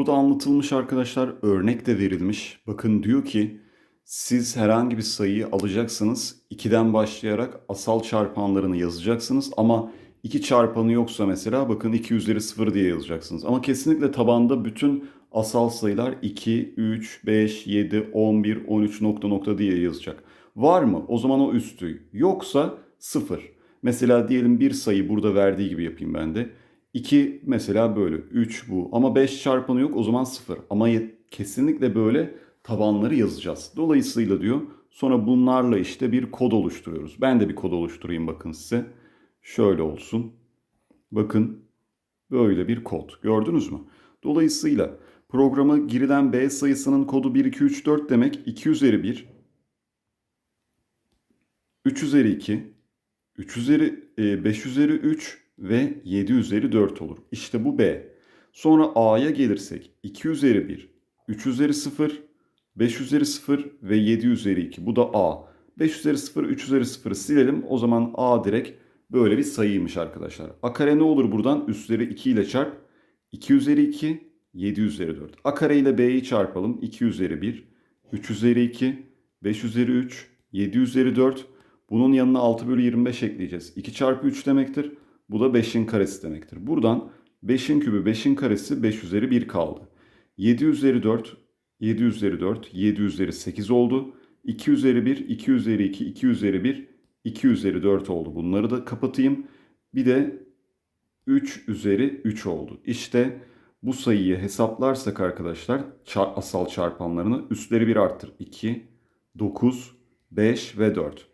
Burada anlatılmış arkadaşlar örnek de verilmiş. Bakın diyor ki siz herhangi bir sayıyı alacaksınız. 2'den başlayarak asal çarpanlarını yazacaksınız ama 2 çarpanı yoksa mesela bakın 2 üzeri 0 diye yazacaksınız. Ama kesinlikle tabanda bütün asal sayılar 2, 3, 5, 7, 11, 13 nokta nokta diye yazacak. Var mı? O zaman o üstü. Yoksa 0. Mesela diyelim bir sayı burada verdiği gibi yapayım ben de. 2 mesela böyle. 3 bu. Ama 5 çarpanı yok o zaman 0. Ama kesinlikle böyle tabanları yazacağız. Dolayısıyla diyor sonra bunlarla işte bir kod oluşturuyoruz. Ben de bir kod oluşturayım bakın size. Şöyle olsun. Bakın böyle bir kod. Gördünüz mü? Dolayısıyla programa girilen B sayısının kodu 1, 2, 3, 4 demek 2 üzeri 1, 3 üzeri 2, 3 üzeri 5 e, üzeri 3 ve 7 üzeri 4 olur. İşte bu B. Sonra A'ya gelirsek 2 üzeri 1, 3 üzeri 0, 5 üzeri 0 ve 7 üzeri 2. Bu da A. 5 üzeri 0, 3 üzeri 0'ı silelim. O zaman A direkt böyle bir sayıymış arkadaşlar. A kare ne olur buradan? Üstleri 2 ile çarp. 2 üzeri 2, 7 üzeri 4. A kare ile B'yi çarpalım. 2 üzeri 1, 3 üzeri 2, 5 üzeri 3, 7 üzeri 4. Bunun yanına 6 bölü 25 ekleyeceğiz. 2 çarpı 3 demektir. Bu da 5'in karesi demektir. Buradan 5'in kübü 5'in karesi 5 üzeri 1 kaldı. 7 üzeri 4, 7 üzeri 4, 7 üzeri 8 oldu. 2 üzeri 1, 2 üzeri 2, 2 üzeri 1, 2 üzeri 4 oldu. Bunları da kapatayım. Bir de 3 üzeri 3 oldu. İşte bu sayıyı hesaplarsak arkadaşlar asal çarpanlarını üstleri bir arttır. 2, 9, 5 ve 4.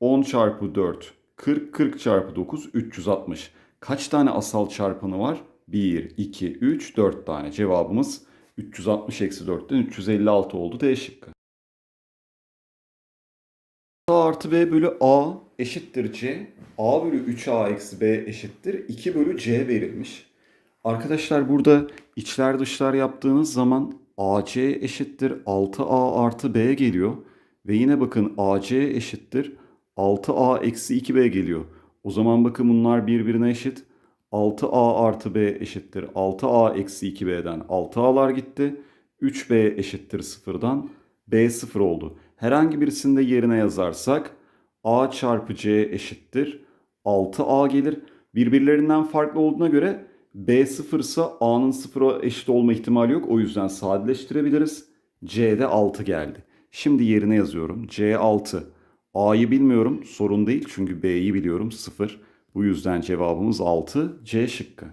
10 çarpı 4 40, 40 çarpı 9 360. Kaç tane asal çarpanı var? 1, 2, 3, 4 tane. Cevabımız 360 eksi 4'ten 356 oldu D şıkkı. A artı B bölü A eşittir C. A bölü 3A eksi B eşittir 2 bölü C verilmiş. Arkadaşlar burada içler dışlar yaptığınız zaman AC eşittir 6A artı B geliyor. Ve yine bakın AC eşittir 6A eksi 2B geliyor. O zaman bakın bunlar birbirine eşit. 6A artı B eşittir. 6A eksi 2B'den 6A'lar gitti. 3B eşittir 0'dan B 0 oldu. Herhangi birisini de yerine yazarsak A çarpı C eşittir. 6A gelir. Birbirlerinden farklı olduğuna göre B 0 ise A'nın 0'a eşit olma ihtimali yok. O yüzden sadeleştirebiliriz. C'de 6 geldi. Şimdi yerine yazıyorum. C 6. A'yı bilmiyorum. Sorun değil çünkü B'yi biliyorum. 0. Bu yüzden cevabımız 6. C şıkkı.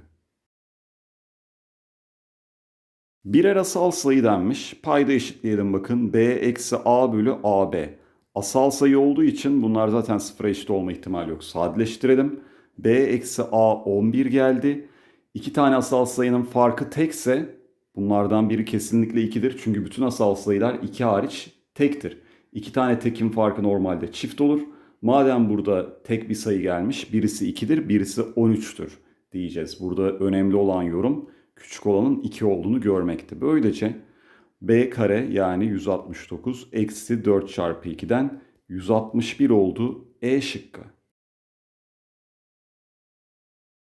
Birer asal sayı denmiş. Payda eşitleyelim bakın. B eksi A bölü AB. Asal sayı olduğu için bunlar zaten sıfıra eşit olma ihtimali yok. Sadeleştirelim. B eksi A 11 geldi. İki tane asal sayının farkı tekse bunlardan biri kesinlikle 2'dir. Çünkü bütün asal sayılar 2 hariç tektir. İki tane tekin farkı normalde çift olur. Madem burada tek bir sayı gelmiş birisi 2'dir birisi 13'tür diyeceğiz. Burada önemli olan yorum küçük olanın 2 olduğunu görmekte. Böylece b kare yani 169 eksi 4 çarpı 2'den 161 oldu E şıkkı.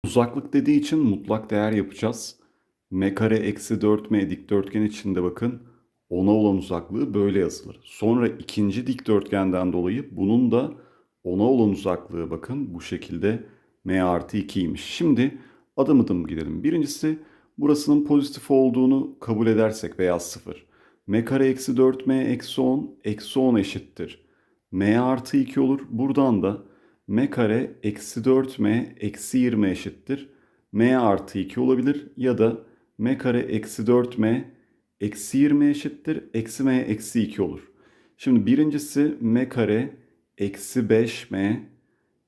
Uzaklık dediği için mutlak değer yapacağız. m kare eksi 4m dikdörtgen içinde bakın 10'a olan uzaklığı böyle yazılır. Sonra ikinci dikdörtgenden dolayı bunun da 10'a olan uzaklığı bakın bu şekilde m artı 2'ymiş. Şimdi adım adım gidelim. Birincisi burasının pozitif olduğunu kabul edersek veya 0. m kare eksi 4m eksi 10 eksi 10 eşittir. m artı 2 olur. Buradan da m kare eksi 4m eksi 20 eşittir. m artı 2 olabilir ya da m kare eksi 4m eksi 20 eşittir. Eksi m eksi 2 olur. Şimdi birincisi m kare eksi 5m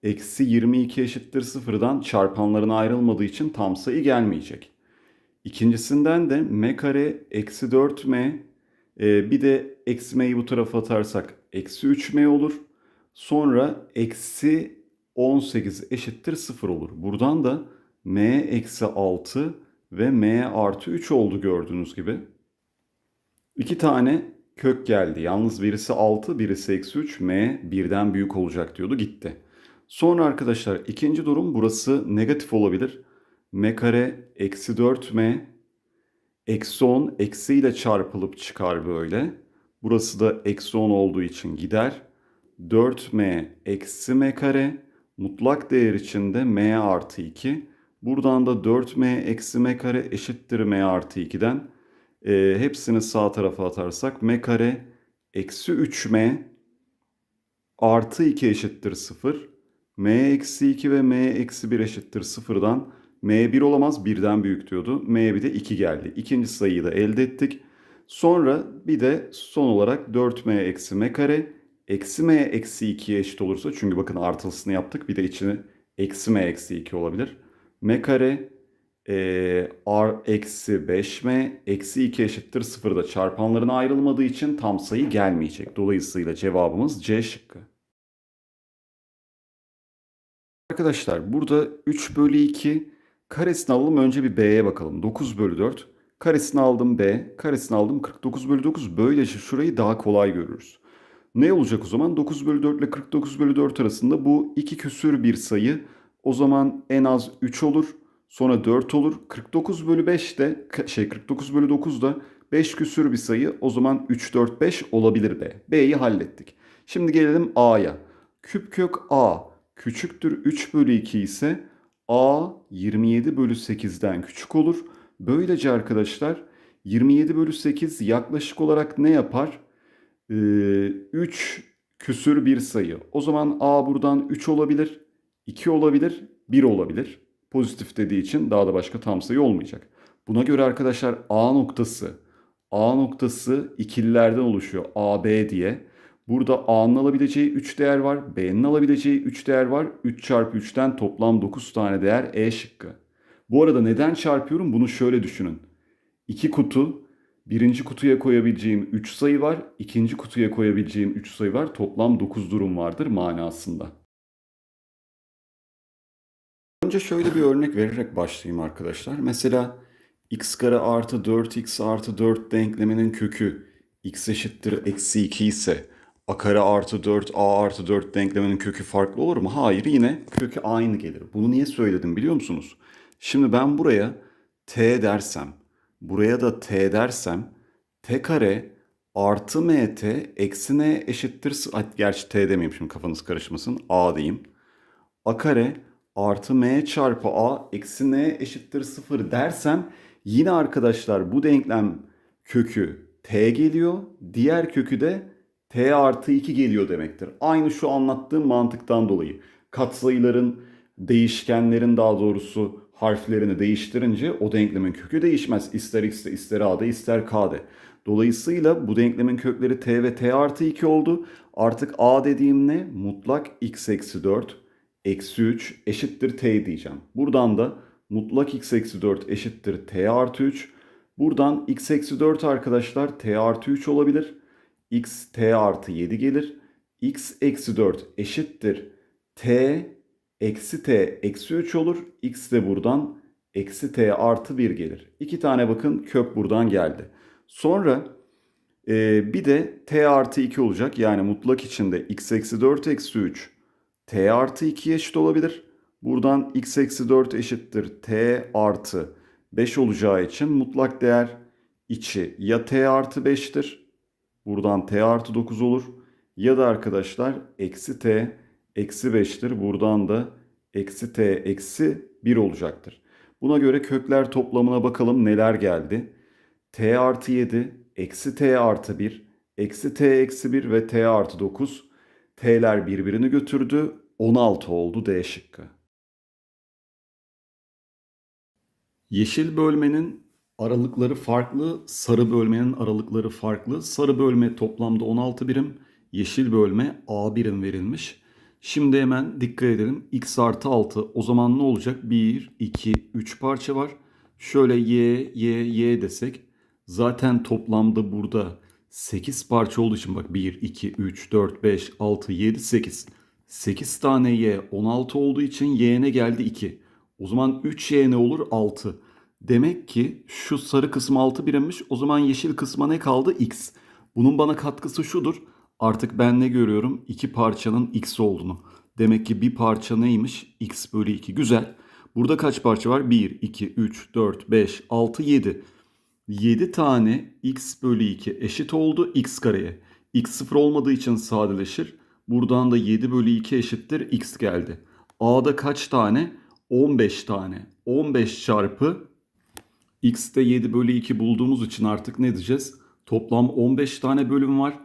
eksi 22 eşittir sıfırdan çarpanların ayrılmadığı için tam sayı gelmeyecek. İkincisinden de m kare eksi 4m e, bir de eksi m'yi bu tarafa atarsak eksi 3m olur. Sonra eksi 18 eşittir 0 olur. Buradan da m eksi 6 ve m artı 3 oldu gördüğünüz gibi. İki tane kök geldi. Yalnız birisi 6, birisi eksi 3. M birden büyük olacak diyordu. Gitti. Sonra arkadaşlar ikinci durum burası negatif olabilir. M kare eksi 4M Eksi 10 eksiyle çarpılıp çıkar böyle. Burası da eksi 10 olduğu için gider. 4m eksi m kare mutlak değer içinde m artı 2. Buradan da 4m eksi m kare eşittir m artı 2'den e, hepsini sağ tarafa atarsak m kare eksi 3m artı 2 eşittir 0. m eksi 2 ve m eksi 1 eşittir 0'dan m 1 olamaz birden büyük diyordu. m bir de 2 geldi. İkinci sayıyı da elde ettik. Sonra bir de son olarak 4m eksi m kare eksi m eksi 2'ye eşit olursa çünkü bakın artılısını yaptık bir de içine eksi m eksi 2 olabilir. m kare e, r eksi 5m eksi 2 eşittir 0'da çarpanların ayrılmadığı için tam sayı gelmeyecek. Dolayısıyla cevabımız C şıkkı. Arkadaşlar burada 3 bölü 2 karesini alalım önce bir b'ye bakalım. 9 bölü 4 karesini aldım b karesini aldım 49 bölü 9 böylece şurayı daha kolay görürüz. Ne olacak o zaman? 9 bölü 4 ile 49 bölü 4 arasında bu iki küsür bir sayı. O zaman en az 3 olur. Sonra 4 olur. 49 bölü 5 de şey 49 bölü 9 da 5 küsür bir sayı. O zaman 3, 4, 5 olabilir B. B'yi hallettik. Şimdi gelelim A'ya. Küp kök A küçüktür 3 bölü 2 ise A 27 bölü 8'den küçük olur. Böylece arkadaşlar 27 bölü 8 yaklaşık olarak ne yapar? 3 küsür bir sayı. O zaman A buradan 3 olabilir, 2 olabilir, 1 olabilir. Pozitif dediği için daha da başka tam sayı olmayacak. Buna göre arkadaşlar A noktası, A noktası ikililerden oluşuyor. A, diye. Burada A'nın alabileceği 3 değer var. B'nin alabileceği 3 değer var. 3 çarpı 3'ten toplam 9 tane değer E şıkkı. Bu arada neden çarpıyorum? Bunu şöyle düşünün. 2 kutu Birinci kutuya koyabileceğim 3 sayı var. ikinci kutuya koyabileceğim 3 sayı var. Toplam 9 durum vardır manasında. Önce şöyle bir örnek vererek başlayayım arkadaşlar. Mesela x kare artı 4x artı 4 denkleminin kökü x eşittir eksi 2 ise a kare artı 4 a artı 4 denkleminin kökü farklı olur mu? Hayır yine kökü aynı gelir. Bunu niye söyledim biliyor musunuz? Şimdi ben buraya t dersem Buraya da t dersem t kare artı mt eksi n eşittir. Gerçi t demeyeyim şimdi kafanız karışmasın. a diyeyim. a kare artı m çarpı a eksi n eşittir 0 dersem yine arkadaşlar bu denklem kökü t geliyor. Diğer kökü de t artı 2 geliyor demektir. Aynı şu anlattığım mantıktan dolayı. Katsayıların, değişkenlerin daha doğrusu harflerini değiştirince o denklemin kökü değişmez. İster x'de, ister a'da, ister k'de. Dolayısıyla bu denklemin kökleri t ve t artı 2 oldu. Artık a dediğim ne? Mutlak x eksi 4 eksi 3 eşittir t diyeceğim. Buradan da mutlak x eksi 4 eşittir t artı 3. Buradan x eksi 4 arkadaşlar t artı 3 olabilir. x t artı 7 gelir. x eksi 4 eşittir t eksi t eksi 3 olur. X de buradan eksi t artı 1 gelir. İki tane bakın kök buradan geldi. Sonra e, bir de t artı 2 olacak. Yani mutlak içinde x eksi 4 eksi 3 t artı 2 eşit olabilir. Buradan x eksi 4 eşittir t artı 5 olacağı için mutlak değer içi ya t artı 5'tir. Buradan t artı 9 olur. Ya da arkadaşlar eksi t eksi 5'tir. Buradan da eksi t eksi 1 olacaktır. Buna göre kökler toplamına bakalım neler geldi. t artı 7, eksi t artı 1, eksi t eksi 1 ve t artı 9. t'ler birbirini götürdü. 16 oldu D şıkkı. Yeşil bölmenin aralıkları farklı, sarı bölmenin aralıkları farklı. Sarı bölme toplamda 16 birim, yeşil bölme A birim verilmiş. Şimdi hemen dikkat edelim. X artı 6 o zaman ne olacak? 1, 2, 3 parça var. Şöyle Y, Y, Y desek zaten toplamda burada 8 parça olduğu için bak 1, 2, 3, 4, 5, 6, 7, 8. 8 tane Y 16 olduğu için Y'ne geldi 2. O zaman 3Y ne olur? 6. Demek ki şu sarı kısım 6 birimmiş. O zaman yeşil kısma ne kaldı? X. Bunun bana katkısı şudur. Artık ben ne görüyorum? İki parçanın x olduğunu. Demek ki bir parça neymiş? x bölü 2. Güzel. Burada kaç parça var? 1, 2, 3, 4, 5, 6, 7. 7 tane x bölü 2 eşit oldu x kareye. x sıfır olmadığı için sadeleşir. Buradan da 7 bölü 2 eşittir x geldi. A'da kaç tane? 15 tane. 15 çarpı x'te 7 bölü 2 bulduğumuz için artık ne diyeceğiz? Toplam 15 tane bölüm var.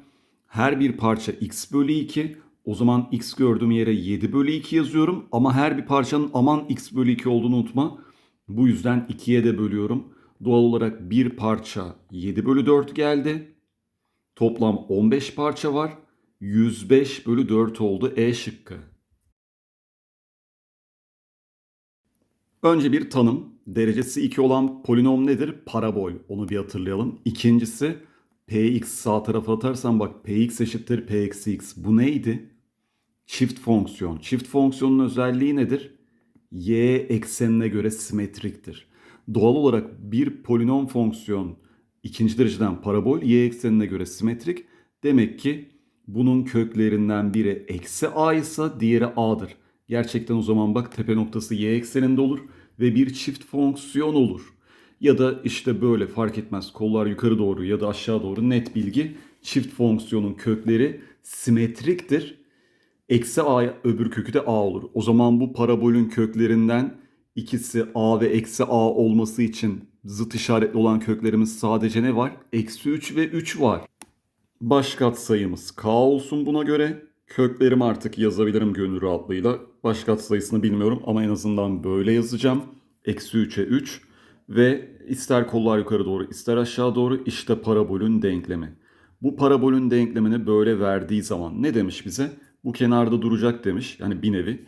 Her bir parça x bölü 2. O zaman x gördüğüm yere 7 bölü 2 yazıyorum. Ama her bir parçanın aman x bölü 2 olduğunu unutma. Bu yüzden 2'ye de bölüyorum. Doğal olarak bir parça 7 bölü 4 geldi. Toplam 15 parça var. 105 bölü 4 oldu E şıkkı. Önce bir tanım. Derecesi 2 olan polinom nedir? Parabol. Onu bir hatırlayalım. İkincisi px sağ tarafa atarsan bak px eşittir p eksi x. Bu neydi? Çift fonksiyon. Çift fonksiyonun özelliği nedir? y eksenine göre simetriktir. Doğal olarak bir polinom fonksiyon ikinci dereceden parabol y eksenine göre simetrik. Demek ki bunun köklerinden biri eksi a ise diğeri a'dır. Gerçekten o zaman bak tepe noktası y ekseninde olur ve bir çift fonksiyon olur. Ya da işte böyle fark etmez kollar yukarı doğru ya da aşağı doğru net bilgi çift fonksiyonun kökleri simetriktir. Eksi a öbür kökü de a olur. O zaman bu parabolün köklerinden ikisi a ve eksi a olması için zıt işaretli olan köklerimiz sadece ne var? Eksi 3 ve 3 var. Baş katsayımız k olsun buna göre. Köklerimi artık yazabilirim gönül rahatlığıyla. Baş katsayısını bilmiyorum ama en azından böyle yazacağım. Eksi 3'e 3 ve ister kollar yukarı doğru ister aşağı doğru işte parabolün denklemi. Bu parabolün denklemini böyle verdiği zaman ne demiş bize? Bu kenarda duracak demiş. Yani bir nevi.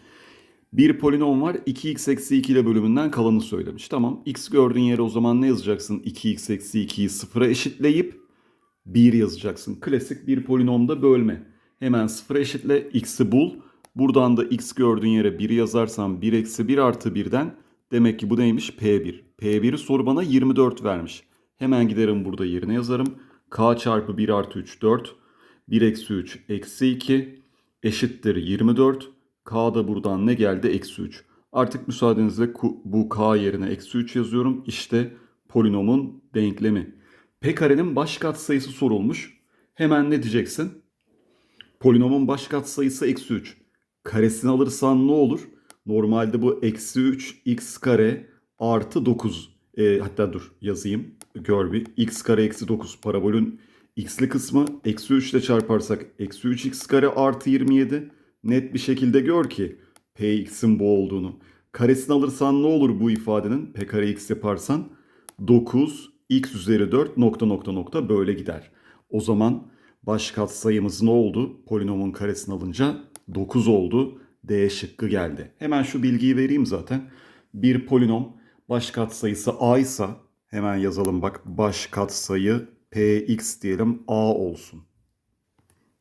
Bir polinom var 2x eksi 2 ile bölümünden kalanı söylemiş. Tamam x gördüğün yere o zaman ne yazacaksın? 2x eksi 2'yi sıfıra eşitleyip 1 yazacaksın. Klasik bir polinomda bölme. Hemen sıfıra eşitle x'i bul. Buradan da x gördüğün yere 1 yazarsam 1 eksi 1 artı 1'den demek ki bu neymiş? P1. P1'i soru bana 24 vermiş. Hemen giderim burada yerine yazarım. K çarpı 1 artı 3 4. 1 eksi 3 eksi 2 eşittir 24. K da buradan ne geldi? Eksi 3. Artık müsaadenizle bu K yerine eksi 3 yazıyorum. İşte polinomun denklemi. P karenin baş katsayısı sorulmuş. Hemen ne diyeceksin? Polinomun baş katsayısı eksi 3. Karesini alırsan ne olur? Normalde bu eksi 3 x kare artı 9. E, hatta dur yazayım. Gör bir. x kare eksi 9 parabolün x'li kısmı. Eksi 3 ile çarparsak eksi 3 x kare artı 27. Net bir şekilde gör ki px'in bu olduğunu. Karesini alırsan ne olur bu ifadenin? p kare x yaparsan 9 x üzeri 4 nokta nokta nokta böyle gider. O zaman baş katsayımız ne oldu? Polinomun karesini alınca 9 oldu. D şıkkı geldi. Hemen şu bilgiyi vereyim zaten. Bir polinom baş katsayısı a ise hemen yazalım bak baş katsayı px diyelim a olsun.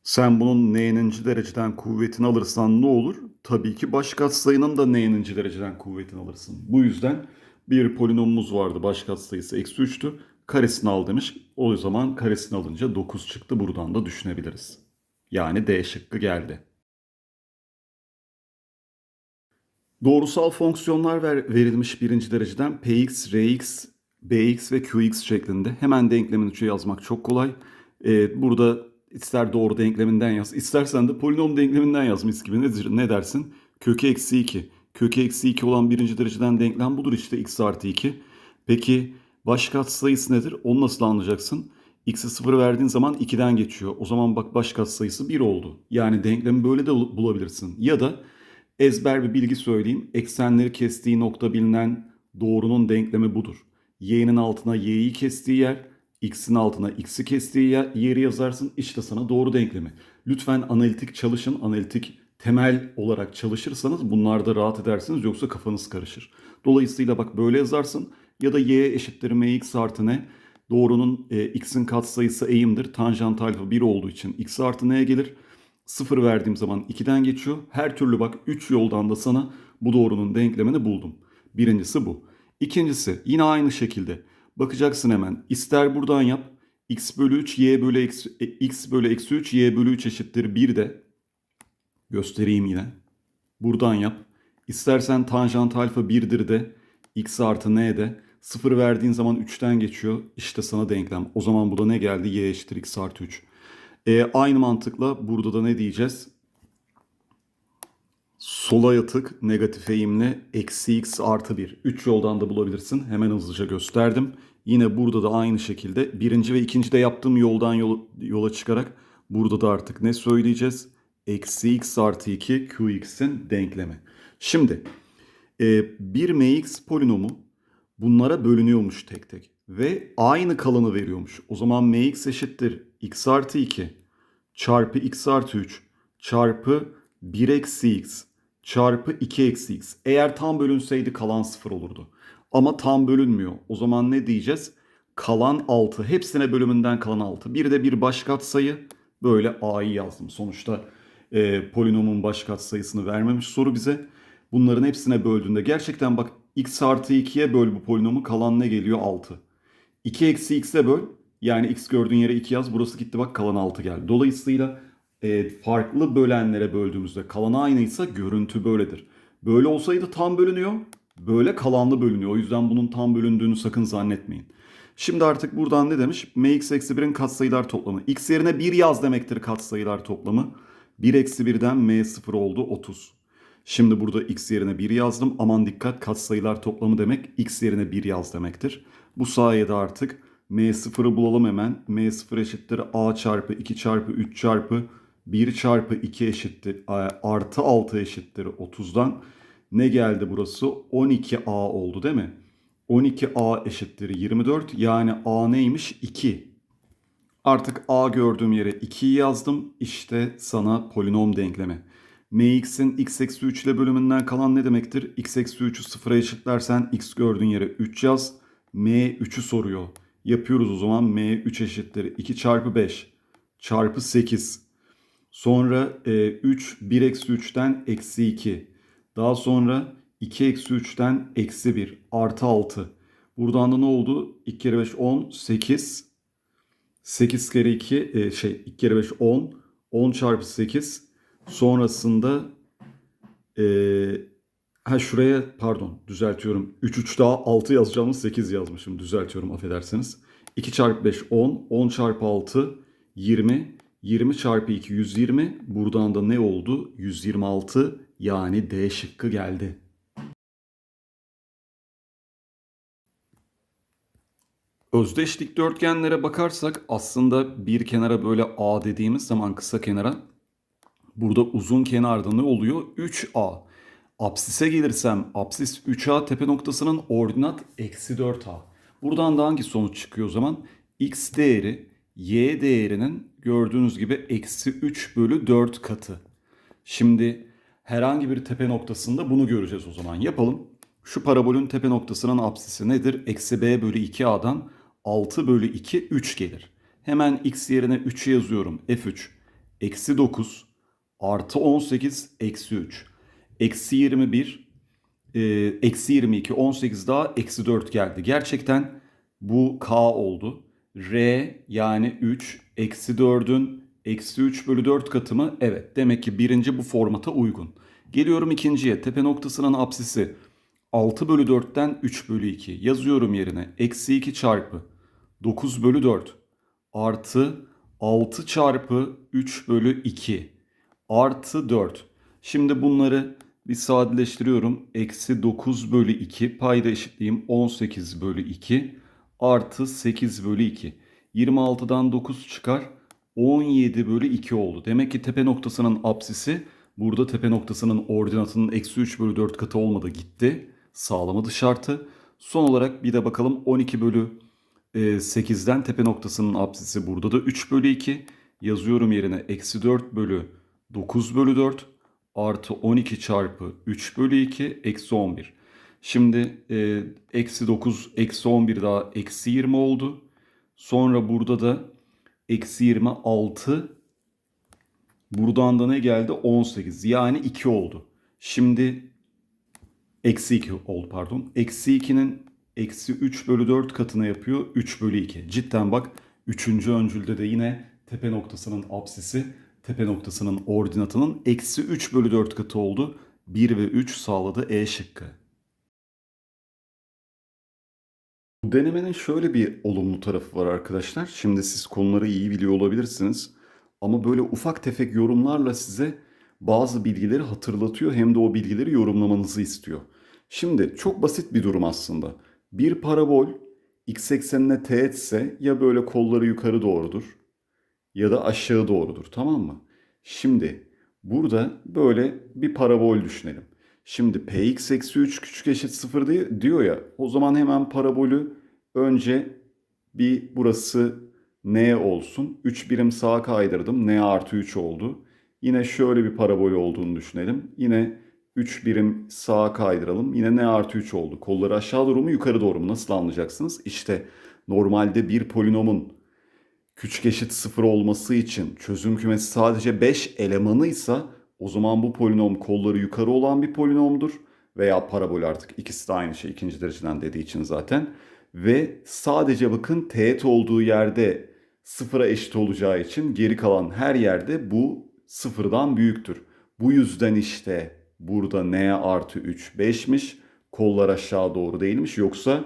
Sen bunun n'ninci dereceden kuvvetini alırsan ne olur? Tabii ki baş katsayının da n'ninci dereceden kuvvetini alırsın. Bu yüzden bir polinomumuz vardı baş katsayısı eksi 3'tü. Karesini al demiş. O zaman karesini alınca 9 çıktı. Buradan da düşünebiliriz. Yani D şıkkı geldi. Doğrusal fonksiyonlar ver, verilmiş birinci dereceden px, rx, bx ve qx şeklinde. Hemen denklemin içine yazmak çok kolay. Ee, burada ister doğru denkleminden yaz, istersen de polinom denkleminden yaz mis gibi. Ne, ne dersin? Kökü eksi 2. Kökü eksi 2 olan birinci dereceden denklem budur işte x artı 2. Peki baş katsayısı nedir? Onu nasıl anlayacaksın? x'e 0 verdiğin zaman 2'den geçiyor. O zaman bak baş katsayısı 1 oldu. Yani denklemi böyle de bulabilirsin. Ya da ezber bir bilgi söyleyeyim. Eksenleri kestiği nokta bilinen doğrunun denklemi budur. y'nin altına y'yi kestiği yer, x'in altına x'i kestiği yeri yazarsın. İşte sana doğru denklemi. Lütfen analitik çalışın. Analitik temel olarak çalışırsanız bunlarda rahat edersiniz yoksa kafanız karışır. Dolayısıyla bak böyle yazarsın ya da y eşittir mx artı n. Doğrunun e, x'in katsayısı eğimdir. Tanjant alfa 1 olduğu için x artı n'ye gelir. 0 verdiğim zaman 2'den geçiyor. Her türlü bak 3 yoldan da sana bu doğrunun denklemini buldum. Birincisi bu. İkincisi yine aynı şekilde bakacaksın hemen. İster buradan yap. x bölü 3 y bölü eksi, e, x bölü eksi 3 y bölü 3 eşittir 1 de. Göstereyim yine. Buradan yap. İstersen tanjant alfa 1'dir de x artı n de 0 verdiğin zaman 3'ten geçiyor. İşte sana denklem. O zaman bu da ne geldi? y eşittir x artı 3. E, aynı mantıkla burada da ne diyeceğiz? Sola yatık negatif eğimli eksi x artı 1. 3 yoldan da bulabilirsin. Hemen hızlıca gösterdim. Yine burada da aynı şekilde birinci ve ikinci de yaptığım yoldan yola çıkarak burada da artık ne söyleyeceğiz? Eksi x artı 2 qx'in denklemi. Şimdi e, bir mx polinomu bunlara bölünüyormuş tek tek. Ve aynı kalanı veriyormuş. O zaman mx eşittir x artı 2 çarpı x artı 3 çarpı 1 eksi x çarpı 2 eksi x. Eğer tam bölünseydi kalan 0 olurdu. Ama tam bölünmüyor. O zaman ne diyeceğiz? Kalan 6. Hepsine bölümünden kalan 6. Bir de bir baş katsayı. Böyle a'yı yazdım. Sonuçta e, polinomun baş katsayısını vermemiş soru bize. Bunların hepsine böldüğünde gerçekten bak x artı 2'ye böl bu polinomu kalan ne geliyor? 6. 2 eksi x'e böl. Yani x gördüğün yere 2 yaz. Burası gitti bak kalan 6 geldi. Dolayısıyla e, farklı bölenlere böldüğümüzde kalan aynıysa görüntü böyledir. Böyle olsaydı tam bölünüyor. Böyle kalanlı bölünüyor. O yüzden bunun tam bölündüğünü sakın zannetmeyin. Şimdi artık buradan ne demiş? mx eksi 1'in katsayılar toplamı. x yerine 1 yaz demektir katsayılar toplamı. 1 eksi 1'den m0 oldu 30. Şimdi burada x yerine 1 yazdım. Aman dikkat katsayılar toplamı demek x yerine 1 yaz demektir. Bu sayede artık m0'ı bulalım hemen. m0 eşittir a çarpı 2 çarpı 3 çarpı 1 çarpı 2 eşittir artı 6 eşittir 30'dan ne geldi burası? 12a oldu değil mi? 12a eşittir 24 yani a neymiş? 2. Artık a gördüğüm yere 2'yi yazdım. İşte sana polinom denklemi. mx'in x eksi 3 ile bölümünden kalan ne demektir? x eksi 3'ü sıfıra eşitlersen x gördüğün yere 3 yaz. m 3'ü soruyor. Yapıyoruz o zaman m 3 eşittir 2 çarpı 5 çarpı 8 Sonra e, 3 1 eksi 3'ten eksi 2. Daha sonra 2 eksi 3'ten eksi 1 artı 6. Buradan da ne oldu? 2 kere 5 10 8. 8 kere 2 e, şey 2 kere 5 10. 10 çarpı 8. Sonrasında e, ha şuraya pardon düzeltiyorum. 3 3 daha 6 yazacağımız 8 yazmışım. Düzeltiyorum affedersiniz. 2 çarpı 5 10. 10 çarpı 6 20. 20 çarpı 2 120. Buradan da ne oldu? 126 yani D şıkkı geldi. Özdeş dikdörtgenlere bakarsak aslında bir kenara böyle A dediğimiz zaman kısa kenara burada uzun kenarda ne oluyor? 3A. Apsise gelirsem apsis 3A tepe noktasının ordinat eksi 4A. Buradan da hangi sonuç çıkıyor o zaman? X değeri y değerinin gördüğünüz gibi eksi 3 bölü 4 katı. Şimdi herhangi bir tepe noktasında bunu göreceğiz o zaman. Yapalım. Şu parabolün tepe noktasının apsisi nedir? Eksi b bölü 2a'dan 6 bölü 2 3 gelir. Hemen x yerine 3'ü yazıyorum. f3 eksi 9 artı 18 eksi 3. Eksi 21 e, eksi 22 18 daha eksi 4 geldi. Gerçekten bu k oldu. R yani 3 eksi 4'ün eksi 3 bölü 4 katı mı? Evet. Demek ki birinci bu formata uygun. Geliyorum ikinciye. Tepe noktasının apsisi 6 bölü 4'ten 3 bölü 2. Yazıyorum yerine. Eksi 2 çarpı 9 bölü 4 artı 6 çarpı 3 bölü 2 artı 4. Şimdi bunları bir sadeleştiriyorum. Eksi 9 bölü 2 payda eşitleyeyim 18 bölü 2 artı 8 bölü 2. 26'dan 9 çıkar. 17 bölü 2 oldu. Demek ki tepe noktasının apsisi burada tepe noktasının ordinatının eksi 3 bölü 4 katı olmadı gitti. Sağlamadı şartı. Son olarak bir de bakalım 12 bölü 8'den e, tepe noktasının apsisi burada da 3 bölü 2. Yazıyorum yerine eksi 4 bölü 9 bölü 4 artı 12 çarpı 3 bölü 2 eksi 11. Şimdi e, eksi 9, eksi 11 daha eksi 20 oldu. Sonra burada da eksi 26. Buradan da ne geldi? 18. Yani 2 oldu. Şimdi eksi 2 oldu pardon. Eksi 2'nin eksi 3 bölü 4 katına yapıyor. 3 bölü 2. Cidden bak 3. öncülde de yine tepe noktasının apsisi tepe noktasının ordinatının eksi 3 bölü 4 katı oldu. 1 ve 3 sağladı E şıkkı. Denemenin şöyle bir olumlu tarafı var arkadaşlar. Şimdi siz konuları iyi biliyor olabilirsiniz. Ama böyle ufak tefek yorumlarla size bazı bilgileri hatırlatıyor hem de o bilgileri yorumlamanızı istiyor. Şimdi çok basit bir durum aslında. Bir parabol x eksenine teğetse ya böyle kolları yukarı doğrudur ya da aşağı doğrudur tamam mı? Şimdi burada böyle bir parabol düşünelim. Şimdi px eksi 3 küçük eşit 0 diyor ya o zaman hemen parabolü önce bir burası n olsun. 3 birim sağa kaydırdım. n artı 3 oldu. Yine şöyle bir parabol olduğunu düşünelim. Yine 3 birim sağa kaydıralım. Yine n artı 3 oldu. Kolları aşağı doğru mu yukarı doğru mu nasıl anlayacaksınız? İşte normalde bir polinomun küçük eşit 0 olması için çözüm kümesi sadece 5 elemanıysa o zaman bu polinom kolları yukarı olan bir polinomdur. Veya parabol artık ikisi de aynı şey ikinci dereceden dediği için zaten. Ve sadece bakın teğet olduğu yerde sıfıra eşit olacağı için geri kalan her yerde bu sıfırdan büyüktür. Bu yüzden işte burada n artı 3 5'miş. Kollar aşağı doğru değilmiş. Yoksa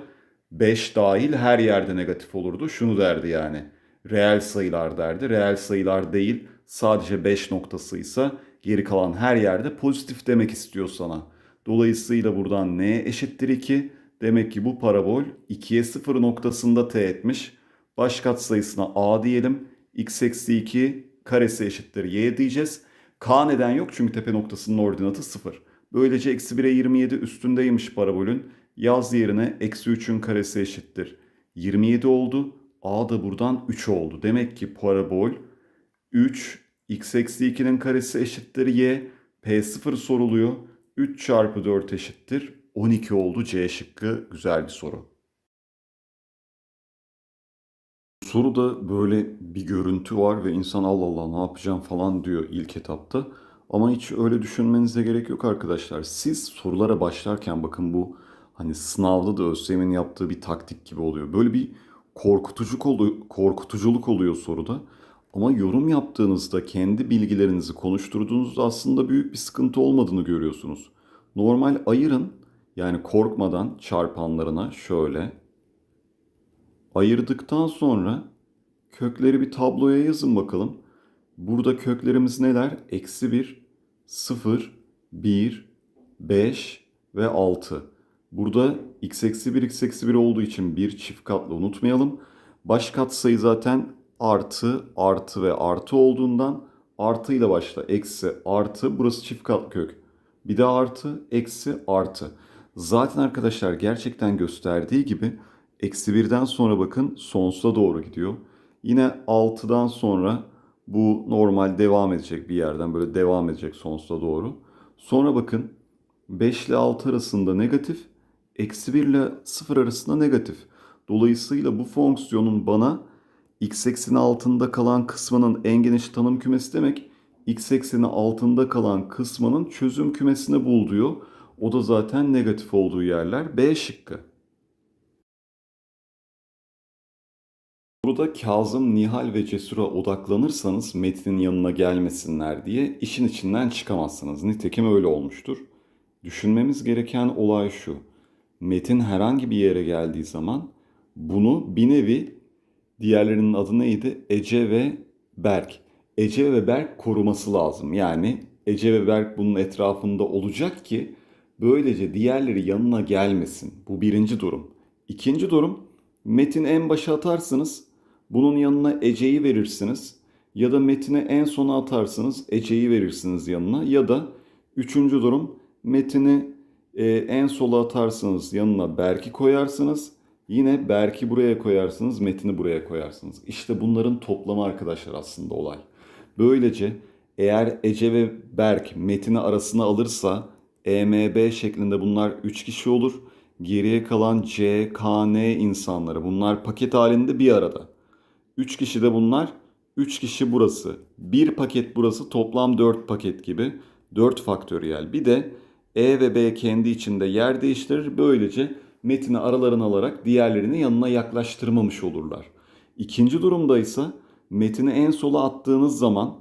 5 dahil her yerde negatif olurdu. Şunu derdi yani. Reel sayılar derdi. Reel sayılar değil sadece 5 noktasıysa geri kalan her yerde pozitif demek istiyor sana. Dolayısıyla buradan n eşittir 2. Demek ki bu parabol 2'ye 0 noktasında teğetmiş. Baş kat sayısına a diyelim. x eksi 2 karesi eşittir y diyeceğiz. K neden yok çünkü tepe noktasının ordinatı 0. Böylece eksi 1'e 27 üstündeymiş parabolün. Yaz yerine eksi 3'ün karesi eşittir. 27 oldu. A da buradan 3 oldu. Demek ki parabol 3 x eksi 2'nin karesi eşittir y. P0 soruluyor. 3 çarpı 4 eşittir. 12 oldu C şıkkı. Güzel bir soru. Soruda böyle bir görüntü var ve insan Allah Allah ne yapacağım falan diyor ilk etapta. Ama hiç öyle düşünmenize gerek yok arkadaşlar. Siz sorulara başlarken bakın bu hani sınavda da ÖSYM'in yaptığı bir taktik gibi oluyor. Böyle bir korkutuculuk oluyor, korkutuculuk oluyor soruda. Ama yorum yaptığınızda kendi bilgilerinizi konuşturduğunuzda aslında büyük bir sıkıntı olmadığını görüyorsunuz. Normal ayırın yani korkmadan çarpanlarına şöyle ayırdıktan sonra kökleri bir tabloya yazın bakalım. Burada köklerimiz neler? Eksi 1, 0, 1, 5 ve 6. Burada x eksi 1, x eksi 1 olduğu için bir çift katlı unutmayalım. Baş kat sayı zaten artı, artı ve artı olduğundan artı ile başla. Eksi, artı, burası çift katlı kök. Bir de artı, eksi, artı. Zaten arkadaşlar gerçekten gösterdiği gibi eksi 1'den sonra bakın sonsuza doğru gidiyor. Yine 6'dan sonra bu normal devam edecek bir yerden böyle devam edecek sonsuza doğru. Sonra bakın 5 ile 6 arasında negatif, eksi 1 ile 0 arasında negatif. Dolayısıyla bu fonksiyonun bana x ekseni altında kalan kısmının en geniş tanım kümesi demek. x ekseni altında kalan kısmının çözüm kümesini bul diyor. O da zaten negatif olduğu yerler. B şıkkı. Burada Kazım, Nihal ve Cesur'a odaklanırsanız metnin yanına gelmesinler diye işin içinden çıkamazsınız. Nitekim öyle olmuştur. Düşünmemiz gereken olay şu. Metin herhangi bir yere geldiği zaman bunu bir nevi diğerlerinin adı neydi? Ece ve Berk. Ece ve Berk koruması lazım. Yani Ece ve Berk bunun etrafında olacak ki böylece diğerleri yanına gelmesin. Bu birinci durum. İkinci durum metin en başa atarsınız. Bunun yanına Ece'yi verirsiniz. Ya da metine en sona atarsınız Ece'yi verirsiniz yanına. Ya da üçüncü durum metini e, en sola atarsınız yanına Berk'i koyarsınız. Yine Berk'i buraya koyarsınız, Metin'i buraya koyarsınız. İşte bunların toplamı arkadaşlar aslında olay. Böylece eğer Ece ve Berk Metin'i arasına alırsa EMB şeklinde bunlar 3 kişi olur. Geriye kalan C, K, N insanları bunlar paket halinde bir arada. 3 kişi de bunlar. 3 kişi burası. 1 paket burası toplam 4 paket gibi. 4 faktöriyel. Bir de E ve B kendi içinde yer değiştirir. Böylece metini aralarına alarak diğerlerini yanına yaklaştırmamış olurlar. İkinci durumda ise metini en sola attığınız zaman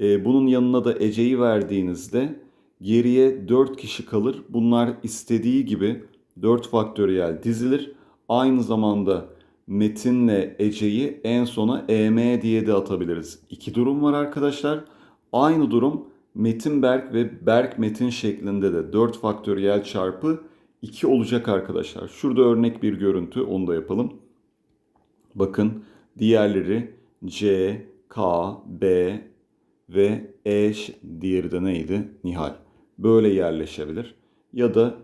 e, bunun yanına da Ece'yi verdiğinizde geriye 4 kişi kalır. Bunlar istediği gibi 4 faktöriyel dizilir. Aynı zamanda Metin'le Ece'yi en sona EM diye de atabiliriz. İki durum var arkadaşlar. Aynı durum Metin Berk ve Berk Metin şeklinde de 4 faktöriyel çarpı 2 olacak arkadaşlar. Şurada örnek bir görüntü onu da yapalım. Bakın diğerleri C, K, B ve E diğeri de neydi? Nihal. Böyle yerleşebilir. Ya da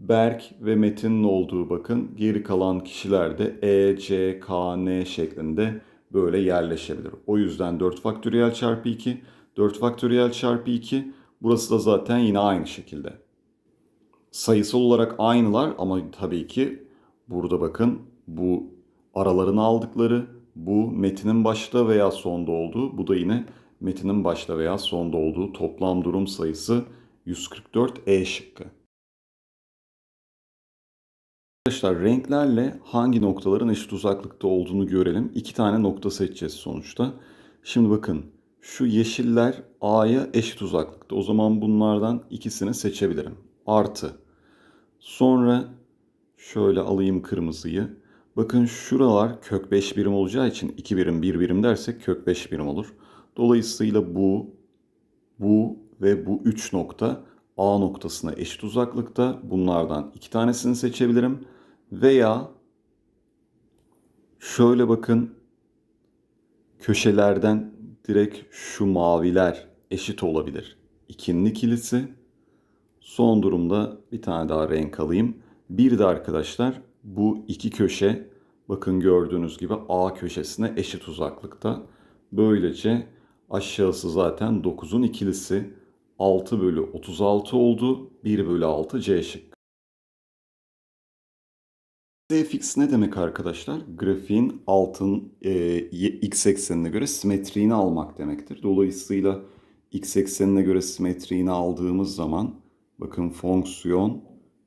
Berk ve Metin'in olduğu bakın geri kalan kişiler de E, C, K, N şeklinde böyle yerleşebilir. O yüzden 4 faktöriyel çarpı 2, 4 faktöriyel çarpı 2 burası da zaten yine aynı şekilde. Sayısal olarak aynılar ama tabii ki burada bakın bu aralarını aldıkları bu metinin başta veya sonda olduğu bu da yine metinin başta veya sonda olduğu toplam durum sayısı 144 E şıkkı. Arkadaşlar renklerle hangi noktaların eşit uzaklıkta olduğunu görelim. İki tane nokta seçeceğiz sonuçta. Şimdi bakın şu yeşiller A'ya eşit uzaklıkta. O zaman bunlardan ikisini seçebilirim. Artı. Sonra şöyle alayım kırmızıyı. Bakın şuralar kök 5 birim olacağı için 2 birim 1 birim dersek kök 5 birim olur. Dolayısıyla bu, bu ve bu 3 nokta A noktasına eşit uzaklıkta. Bunlardan iki tanesini seçebilirim. Veya şöyle bakın köşelerden direkt şu maviler eşit olabilir. İkinin ikilisi. Son durumda bir tane daha renk alayım. Bir de arkadaşlar bu iki köşe bakın gördüğünüz gibi A köşesine eşit uzaklıkta. Böylece aşağısı zaten 9'un ikilisi 6 bölü 36 oldu. 1 bölü 6 C şıkkı. Fx ne demek arkadaşlar? Grafiğin altın e, x eksenine göre simetriğini almak demektir. Dolayısıyla x eksenine göre simetriğini aldığımız zaman bakın fonksiyon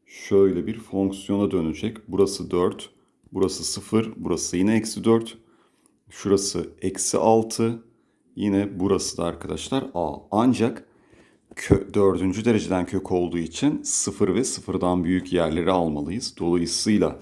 şöyle bir fonksiyona dönecek. Burası 4, burası 0, burası yine eksi 4. Şurası eksi 6, yine burası da arkadaşlar a. Ancak kö, dördüncü dereceden kök olduğu için 0 ve sıfırdan büyük yerleri almalıyız. Dolayısıyla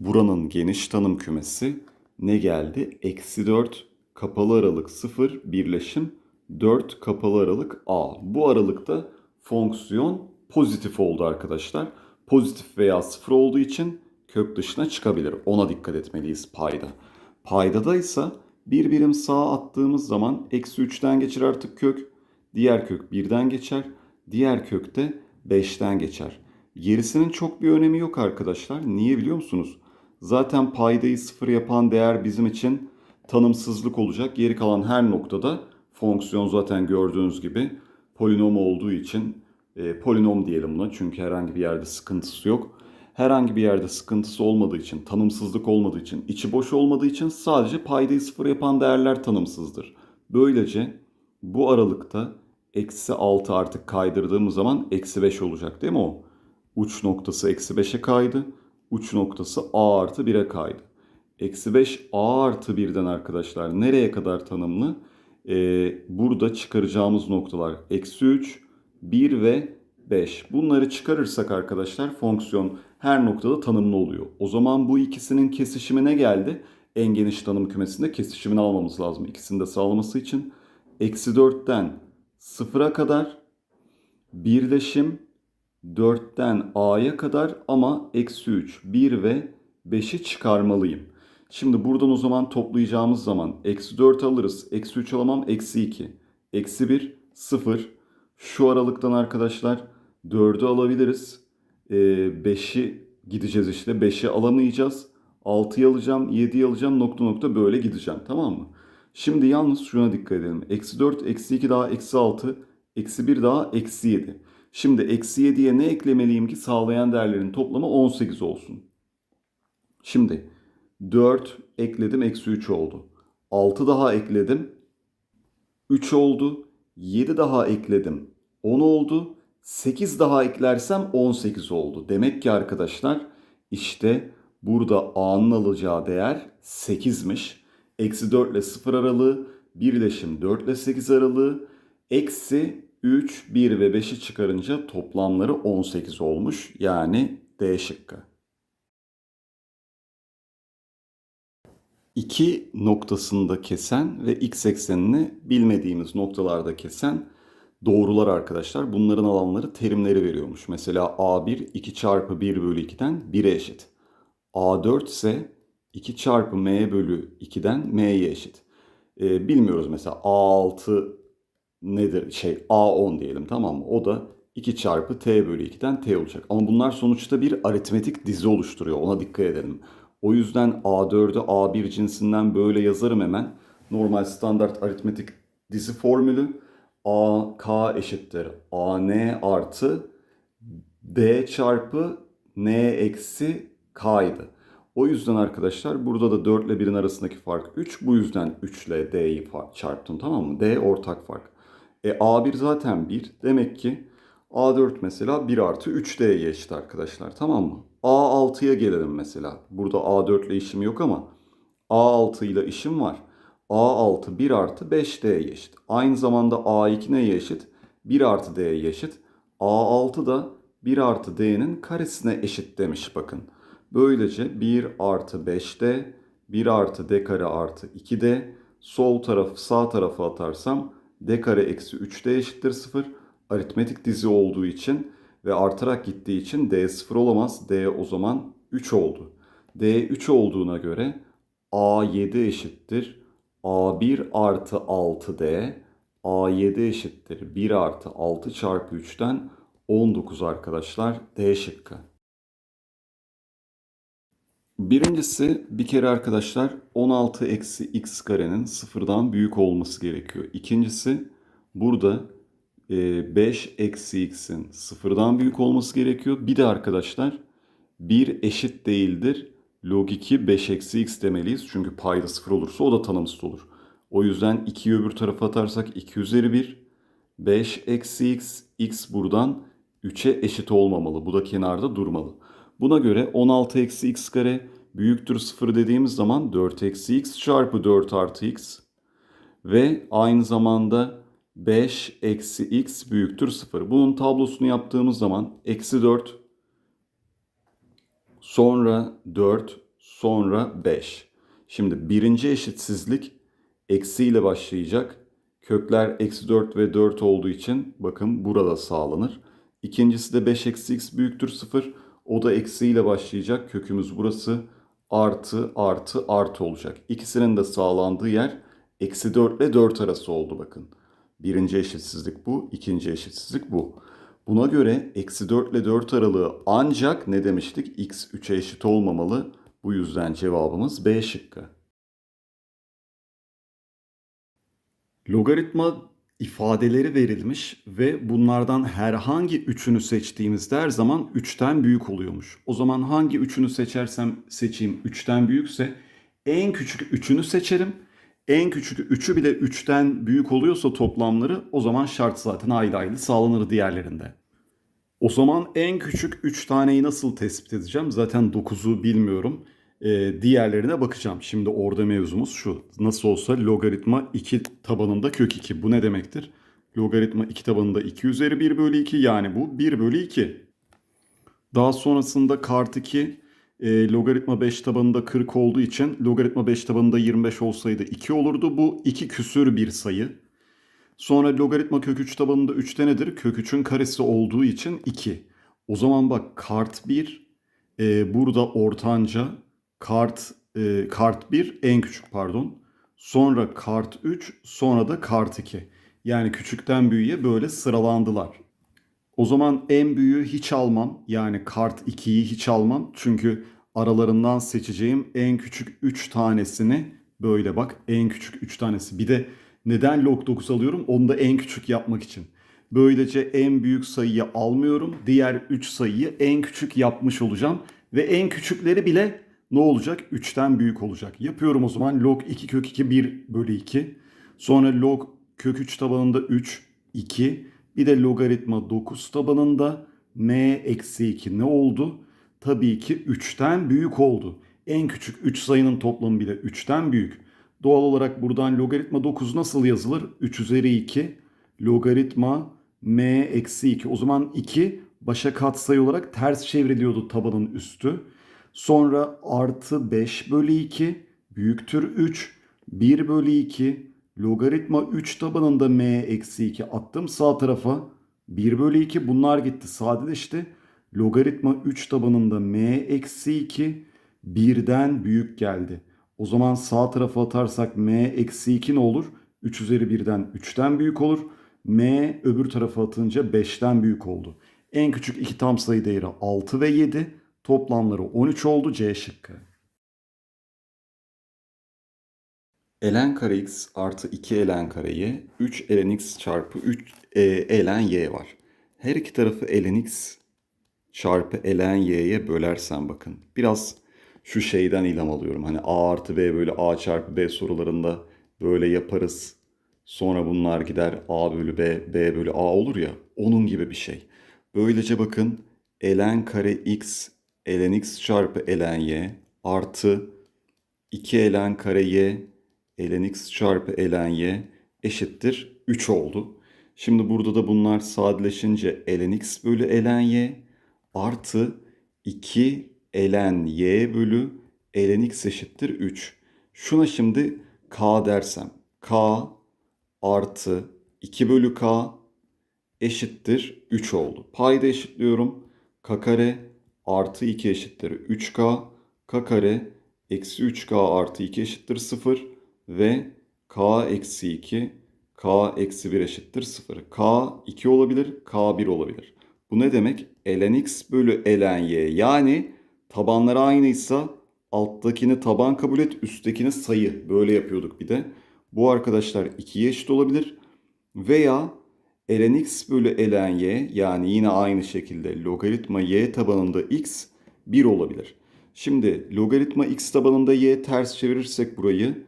buranın geniş tanım kümesi ne geldi? Eksi 4 kapalı aralık 0 birleşim 4 kapalı aralık a. Bu aralıkta fonksiyon pozitif oldu arkadaşlar. Pozitif veya sıfır olduğu için kök dışına çıkabilir. Ona dikkat etmeliyiz payda. Paydada ise bir birim sağa attığımız zaman eksi 3'ten geçer artık kök. Diğer kök 1'den geçer. Diğer kök de 5'ten geçer. Gerisinin çok bir önemi yok arkadaşlar. Niye biliyor musunuz? Zaten paydayı sıfır yapan değer bizim için tanımsızlık olacak. Geri kalan her noktada fonksiyon zaten gördüğünüz gibi polinom olduğu için e, polinom diyelim buna. Çünkü herhangi bir yerde sıkıntısı yok. Herhangi bir yerde sıkıntısı olmadığı için, tanımsızlık olmadığı için, içi boş olmadığı için sadece paydayı sıfır yapan değerler tanımsızdır. Böylece bu aralıkta eksi 6 artık kaydırdığımız zaman eksi 5 olacak değil mi o? Uç noktası eksi 5'e kaydı. Uç noktası a artı 1'e kaydı. Eksi 5 a artı 1'den arkadaşlar nereye kadar tanımlı? Ee, burada çıkaracağımız noktalar eksi 3, 1 ve 5. Bunları çıkarırsak arkadaşlar fonksiyon her noktada tanımlı oluyor. O zaman bu ikisinin kesişimi ne geldi? En geniş tanım kümesinde kesişimini almamız lazım. İkisini de sağlaması için. Eksi 4'ten 0'a kadar birleşim 4'ten a'ya kadar ama eksi 3, 1 ve 5'i çıkarmalıyım. Şimdi buradan o zaman toplayacağımız zaman eksi 4 alırız. Eksi 3 alamam. Eksi 2. Eksi 1, 0. Şu aralıktan arkadaşlar 4'ü alabiliriz. 5'i ee, gideceğiz işte. 5'i alamayacağız. 6'yı alacağım, 7'yi alacağım nokta nokta böyle gideceğim tamam mı? Şimdi yalnız şuna dikkat edelim. Eksi 4, eksi 2 daha eksi 6, eksi 1 daha eksi 7. Şimdi eksi 7'ye ne eklemeliyim ki sağlayan değerlerin toplamı 18 olsun. Şimdi 4 ekledim eksi 3 oldu. 6 daha ekledim 3 oldu. 7 daha ekledim 10 oldu. 8 daha eklersem 18 oldu. Demek ki arkadaşlar işte burada A'nın alacağı değer 8'miş. Eksi 4 ile 0 aralığı, birleşim 4 ile 8 aralığı, eksi 3, 1 ve 5'i çıkarınca toplamları 18 olmuş. Yani D şıkkı. 2 noktasında kesen ve x eksenini bilmediğimiz noktalarda kesen doğrular arkadaşlar. Bunların alanları terimleri veriyormuş. Mesela A1 2 çarpı 1 bölü 2'den 1'e eşit. A4 ise 2 çarpı m bölü 2'den m'ye eşit. Ee, bilmiyoruz mesela A6 nedir şey A10 diyelim tamam mı? O da 2 çarpı t bölü 2'den t olacak. Ama bunlar sonuçta bir aritmetik dizi oluşturuyor. Ona dikkat edelim. O yüzden A4'ü A1 cinsinden böyle yazarım hemen. Normal standart aritmetik dizi formülü AK eşittir AN artı D çarpı N eksi K'ydı. O yüzden arkadaşlar burada da 4 ile 1'in arasındaki fark 3. Bu yüzden 3 ile D'yi çarptım tamam mı? D ortak fark. E A1 zaten 1. Demek ki A4 mesela 1 artı 3D'ye eşit arkadaşlar tamam mı? A6'ya gelelim mesela. Burada A4 ile işim yok ama A6 ile işim var. A6 1 artı 5D'ye eşit. Aynı zamanda A2 neye eşit? 1 artı D'ye eşit. A6 da 1 artı D'nin karesine eşit demiş bakın. Böylece 1 artı 5D, 1 artı D kare artı 2D, sol tarafı sağ tarafa atarsam D kare eksi 3D eşittir 0. Aritmetik dizi olduğu için ve artarak gittiği için D 0 olamaz. D o zaman 3 oldu. D 3 olduğuna göre A7 eşittir. A1 artı 6D A7 eşittir 1 artı 6 çarpı 3'ten 19 arkadaşlar D şıkkı. Birincisi bir kere arkadaşlar 16 eksi x karenin sıfırdan büyük olması gerekiyor. İkincisi burada 5 e, eksi x'in sıfırdan büyük olması gerekiyor. Bir de arkadaşlar 1 eşit değildir. Log 2 5 eksi x demeliyiz. Çünkü payda sıfır olursa o da tanımsız olur. O yüzden 2'yi öbür tarafa atarsak 2 üzeri 1. 5 eksi x. x buradan 3'e eşit olmamalı. Bu da kenarda durmalı. Buna göre 16 eksi x kare büyüktür 0 dediğimiz zaman 4 eksi x çarpı 4 artı x. Ve aynı zamanda 5 eksi x büyüktür 0. Bunun tablosunu yaptığımız zaman eksi 4 sonra 4 sonra 5. Şimdi birinci eşitsizlik eksi ile başlayacak. Kökler eksi 4 ve 4 olduğu için bakın burada sağlanır. İkincisi de 5 eksi x büyüktür 0. O da eksi ile başlayacak. Kökümüz burası artı artı artı olacak. İkisinin de sağlandığı yer eksi 4 ile 4 arası oldu bakın. Birinci eşitsizlik bu, ikinci eşitsizlik bu. Buna göre eksi 4 ile 4 aralığı ancak ne demiştik? x 3'e eşit olmamalı. Bu yüzden cevabımız B şıkkı. Logaritma ifadeleri verilmiş ve bunlardan herhangi üçünü seçtiğimizde her zaman 3'ten büyük oluyormuş. O zaman hangi üçünü seçersem seçeyim 3'ten büyükse en küçük üçünü seçerim. En küçük üçü bile 3'ten büyük oluyorsa toplamları o zaman şart zaten ayrı ayrı sağlanır diğerlerinde. O zaman en küçük 3 taneyi nasıl tespit edeceğim? Zaten 9'u bilmiyorum e, diğerlerine bakacağım. Şimdi orada mevzumuz şu. Nasıl olsa logaritma 2 tabanında kök 2. Bu ne demektir? Logaritma 2 tabanında 2 üzeri 1 bölü 2 yani bu 1 bölü 2. Daha sonrasında kart 2 e, logaritma 5 tabanında 40 olduğu için logaritma 5 tabanında 25 olsaydı 2 olurdu. Bu 2 küsür bir sayı. Sonra logaritma kök 3 tabanında 3'te nedir? Kök 3'ün karesi olduğu için 2. O zaman bak kart 1 e, burada ortanca kart e, kart 1 en küçük pardon. Sonra kart 3 sonra da kart 2. Yani küçükten büyüğe böyle sıralandılar. O zaman en büyüğü hiç almam. Yani kart 2'yi hiç almam. Çünkü aralarından seçeceğim en küçük 3 tanesini böyle bak en küçük 3 tanesi. Bir de neden log 9 alıyorum? Onu da en küçük yapmak için. Böylece en büyük sayıyı almıyorum. Diğer 3 sayıyı en küçük yapmış olacağım. Ve en küçükleri bile ne olacak? 3'ten büyük olacak. Yapıyorum o zaman log 2 kök 2 1 bölü 2. Sonra log kök 3 tabanında 3 2. Bir de logaritma 9 tabanında m eksi 2 ne oldu? Tabii ki 3'ten büyük oldu. En küçük 3 sayının toplamı bile 3'ten büyük. Doğal olarak buradan logaritma 9 nasıl yazılır? 3 üzeri 2 logaritma m eksi 2. O zaman 2 başa katsayı olarak ters çevriliyordu tabanın üstü. Sonra artı 5 bölü 2 büyüktür 3. 1 bölü 2 logaritma 3 tabanında m eksi 2 attım sağ tarafa. 1 bölü 2 bunlar gitti sadeleşti. Logaritma 3 tabanında m eksi 2 birden büyük geldi. O zaman sağ tarafa atarsak m eksi 2 ne olur? 3 üzeri 1'den 3'ten büyük olur. m öbür tarafa atınca 5'ten büyük oldu. En küçük iki tam sayı değeri 6 ve 7. Toplamları 13 oldu C şıkkı. ln kare x artı 2 ln kare y 3 ln x çarpı 3 e, ln y var. Her iki tarafı ln x çarpı ln y'ye bölersen bakın. Biraz şu şeyden ilham alıyorum. Hani a artı b böyle a çarpı b sorularında böyle yaparız. Sonra bunlar gider a bölü b, b bölü a olur ya. Onun gibi bir şey. Böylece bakın ln kare x ln x çarpı ln y artı 2 ln kare y ln x çarpı ln y eşittir 3 oldu. Şimdi burada da bunlar sadeleşince ln x bölü ln y artı 2 ln y bölü ln x eşittir 3. Şuna şimdi k dersem k artı 2 bölü k eşittir 3 oldu. Payda eşitliyorum. k kare artı 2 eşittir 3k. k kare eksi 3k artı 2 eşittir 0 ve k eksi 2 k eksi 1 eşittir 0. k 2 olabilir k 1 olabilir. Bu ne demek? ln x bölü ln y yani tabanları aynıysa alttakini taban kabul et üsttekini sayı. Böyle yapıyorduk bir de. Bu arkadaşlar 2'ye eşit olabilir. Veya ln x bölü ln y yani yine aynı şekilde logaritma y tabanında x 1 olabilir. Şimdi logaritma x tabanında y ters çevirirsek burayı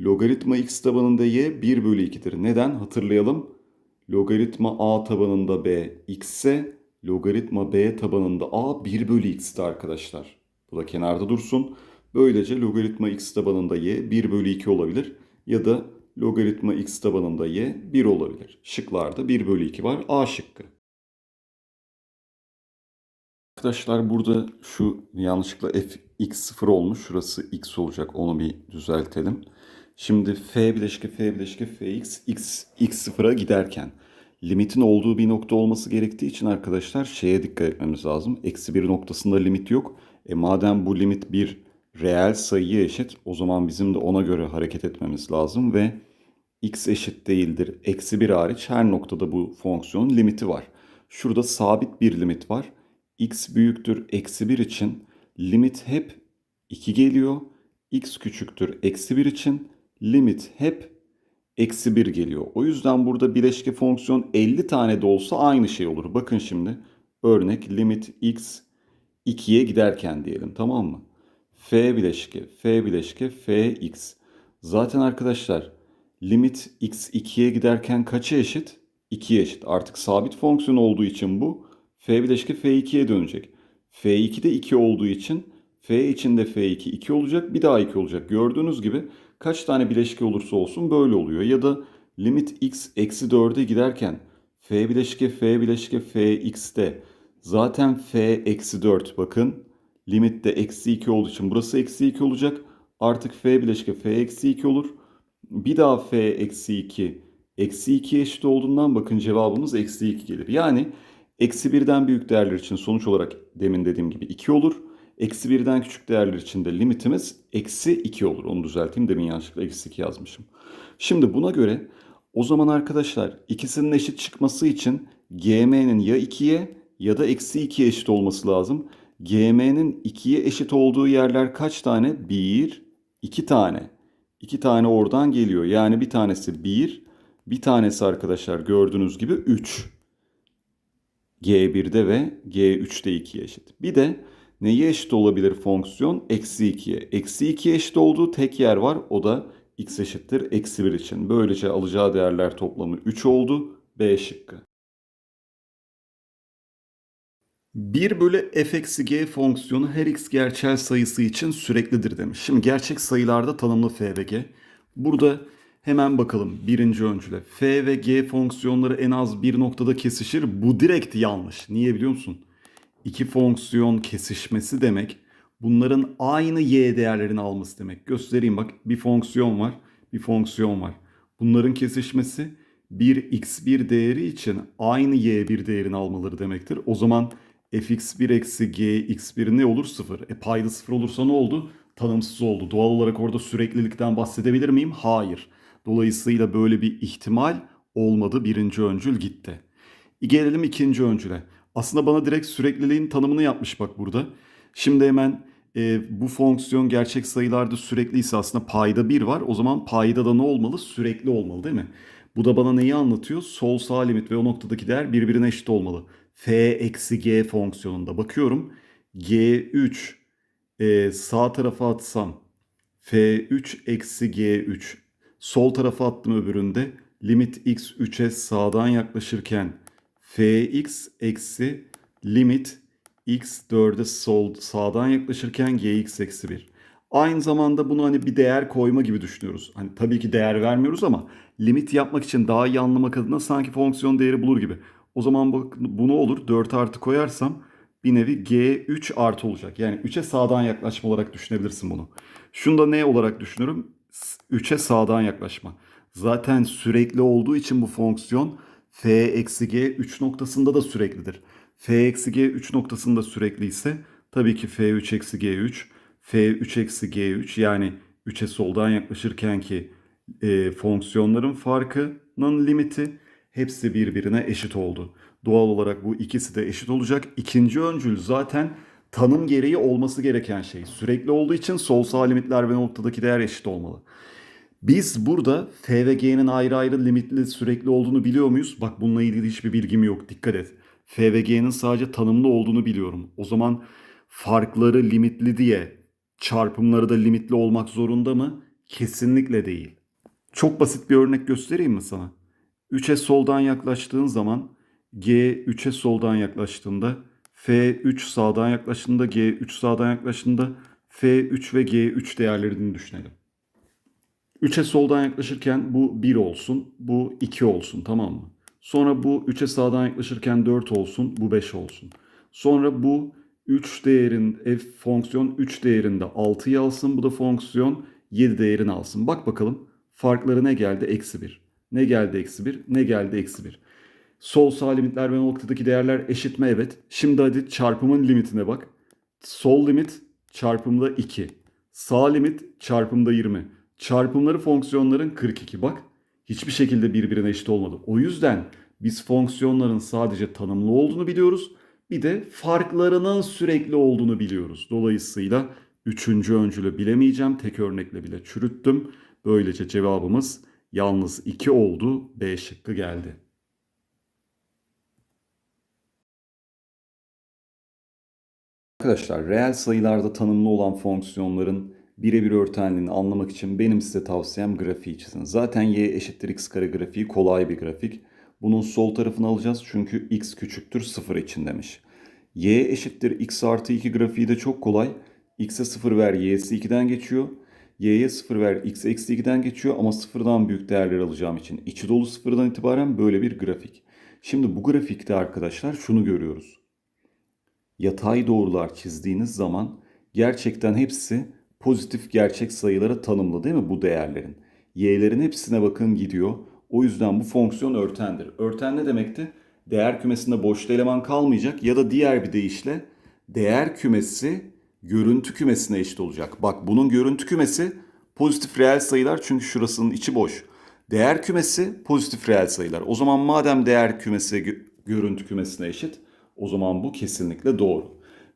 logaritma x tabanında y 1 bölü 2'dir. Neden? Hatırlayalım. Logaritma a tabanında b x ise logaritma b tabanında a 1 bölü x'ti arkadaşlar. Bu da kenarda dursun. Böylece logaritma x tabanında y 1 bölü 2 olabilir. Ya da logaritma x tabanında y 1 olabilir. Şıklarda 1 bölü 2 var. A şıkkı. Arkadaşlar burada şu yanlışlıkla f x 0 olmuş. Şurası x olacak. Onu bir düzeltelim. Şimdi f bileşke f bileşke fx x x sıfıra giderken limitin olduğu bir nokta olması gerektiği için arkadaşlar şeye dikkat etmemiz lazım. Eksi bir noktasında limit yok. E madem bu limit bir reel sayıya eşit o zaman bizim de ona göre hareket etmemiz lazım ve x eşit değildir. Eksi bir hariç her noktada bu fonksiyonun limiti var. Şurada sabit bir limit var. x büyüktür eksi 1 için limit hep 2 geliyor. x küçüktür eksi 1 için limit hep eksi 1 geliyor. O yüzden burada bileşke fonksiyon 50 tane de olsa aynı şey olur. Bakın şimdi örnek limit x 2'ye giderken diyelim tamam mı? F bileşke f bileşke fx. Zaten arkadaşlar limit x 2'ye giderken kaça eşit? 2'ye eşit. Artık sabit fonksiyon olduğu için bu f bileşke f2'ye dönecek. f2 de 2 olduğu için f içinde f2 2 olacak bir daha 2 olacak. Gördüğünüz gibi kaç tane bileşke olursa olsun böyle oluyor. Ya da limit x eksi 4'e giderken f bileşke f bileşke f x'te zaten f eksi 4 bakın limitte eksi 2 olduğu için burası eksi 2 olacak. Artık f bileşke f eksi 2 olur. Bir daha f eksi 2 eksi 2 eşit olduğundan bakın cevabımız eksi 2 gelir. Yani eksi 1'den büyük değerler için sonuç olarak demin dediğim gibi 2 olur. Eksi 1'den küçük değerler için de limitimiz eksi 2 olur. Onu düzelteyim. Demin yanlışlıkla eksi 2 yazmışım. Şimdi buna göre o zaman arkadaşlar ikisinin eşit çıkması için gm'nin ya 2'ye ya da eksi 2'ye eşit olması lazım. Gm'nin 2'ye eşit olduğu yerler kaç tane? 1, 2 tane. 2 tane oradan geliyor. Yani bir tanesi 1, bir tanesi arkadaşlar gördüğünüz gibi 3. G1'de ve G3'te 2'ye eşit. Bir de neye eşit olabilir fonksiyon? Eksi 2'ye. Eksi 2'ye eşit olduğu tek yer var. O da x eşittir eksi 1 için. Böylece alacağı değerler toplamı 3 oldu. B şıkkı. 1 bölü f eksi g fonksiyonu her x gerçel sayısı için süreklidir demiş. Şimdi gerçek sayılarda tanımlı f ve g. Burada hemen bakalım birinci öncüle. f ve g fonksiyonları en az bir noktada kesişir. Bu direkt yanlış. Niye biliyor musun? İki fonksiyon kesişmesi demek bunların aynı y değerlerini alması demek. Göstereyim bak bir fonksiyon var, bir fonksiyon var. Bunların kesişmesi bir x1 değeri için aynı y1 değerini almaları demektir. O zaman fx1 eksi gx1 ne olur? 0. E payda 0 olursa ne oldu? Tanımsız oldu. Doğal olarak orada süreklilikten bahsedebilir miyim? Hayır. Dolayısıyla böyle bir ihtimal olmadı. Birinci öncül gitti. Gelelim ikinci öncüle. Aslında bana direkt sürekliliğin tanımını yapmış bak burada. Şimdi hemen e, bu fonksiyon gerçek sayılarda sürekliyse aslında payda 1 var. O zaman payda da ne olmalı? Sürekli olmalı değil mi? Bu da bana neyi anlatıyor? Sol sağ limit ve o noktadaki değer birbirine eşit olmalı. F eksi g fonksiyonunda bakıyorum. g3 e, sağ tarafa atsam f3 eksi g3 sol tarafa attım öbüründe limit x 3'e sağdan yaklaşırken fx eksi limit x 4'e sol sağdan yaklaşırken gx eksi 1. Aynı zamanda bunu hani bir değer koyma gibi düşünüyoruz. Hani tabii ki değer vermiyoruz ama limit yapmak için daha iyi anlamak adına sanki fonksiyon değeri bulur gibi. O zaman bak bu ne olur? 4 artı koyarsam bir nevi G3 artı olacak. Yani 3'e sağdan yaklaşma olarak düşünebilirsin bunu. Şunu da ne olarak düşünürüm? 3'e sağdan yaklaşma. Zaten sürekli olduğu için bu fonksiyon f eksi g 3 noktasında da süreklidir. f eksi g 3 noktasında sürekli ise tabii ki f3 eksi g3, f3 eksi g3 yani 3'e soldan yaklaşırken ki e, fonksiyonların farkının limiti hepsi birbirine eşit oldu. Doğal olarak bu ikisi de eşit olacak. İkinci öncül zaten tanım gereği olması gereken şey. Sürekli olduğu için sol sağ limitler ve noktadaki değer eşit olmalı. Biz burada f ve g'nin ayrı ayrı limitli sürekli olduğunu biliyor muyuz? Bak bununla ilgili hiçbir bilgim yok. Dikkat et. f ve g'nin sadece tanımlı olduğunu biliyorum. O zaman farkları limitli diye çarpımları da limitli olmak zorunda mı? Kesinlikle değil. Çok basit bir örnek göstereyim mi sana? 3'e soldan yaklaştığın zaman G 3'e soldan yaklaştığında F3 sağdan yaklaştığında G3 sağdan yaklaştığında F3 ve G3 değerlerini düşünelim. 3'e soldan yaklaşırken bu 1 olsun, bu 2 olsun tamam mı? Sonra bu 3'e sağdan yaklaşırken 4 olsun, bu 5 olsun. Sonra bu 3 değerin f fonksiyon 3 değerinde 6'yı alsın, bu da fonksiyon 7 değerini alsın. Bak bakalım farkları ne geldi? Eksi 1. Ne geldi eksi 1? Ne geldi eksi 1? Sol sağ limitler ve noktadaki değerler eşit mi? Evet. Şimdi hadi çarpımın limitine bak. Sol limit çarpımda 2. Sağ limit çarpımda 20. Çarpımları fonksiyonların 42. Bak hiçbir şekilde birbirine eşit olmadı. O yüzden biz fonksiyonların sadece tanımlı olduğunu biliyoruz. Bir de farklarının sürekli olduğunu biliyoruz. Dolayısıyla üçüncü öncülü bilemeyeceğim. Tek örnekle bile çürüttüm. Böylece cevabımız yalnız 2 oldu. B şıkkı geldi. Arkadaşlar reel sayılarda tanımlı olan fonksiyonların birebir örtenliğini anlamak için benim size tavsiyem grafiği çizin. Zaten y eşittir x kare grafiği kolay bir grafik. Bunun sol tarafını alacağız çünkü x küçüktür 0 için demiş. y eşittir x artı 2 grafiği de çok kolay. x'e 0 ver y'si 2'den geçiyor. Y'ye 0 ver x eksi 2'den geçiyor ama 0'dan büyük değerler alacağım için içi dolu 0'dan itibaren böyle bir grafik. Şimdi bu grafikte arkadaşlar şunu görüyoruz. Yatay doğrular çizdiğiniz zaman gerçekten hepsi pozitif gerçek sayılara tanımlı değil mi bu değerlerin? Y'lerin hepsine bakın gidiyor. O yüzden bu fonksiyon örtendir. Örten ne demekti? Değer kümesinde boşta eleman kalmayacak ya da diğer bir deyişle değer kümesi görüntü kümesine eşit olacak. Bak bunun görüntü kümesi pozitif reel sayılar çünkü şurasının içi boş. Değer kümesi pozitif reel sayılar. O zaman madem değer kümesi görüntü kümesine eşit o zaman bu kesinlikle doğru.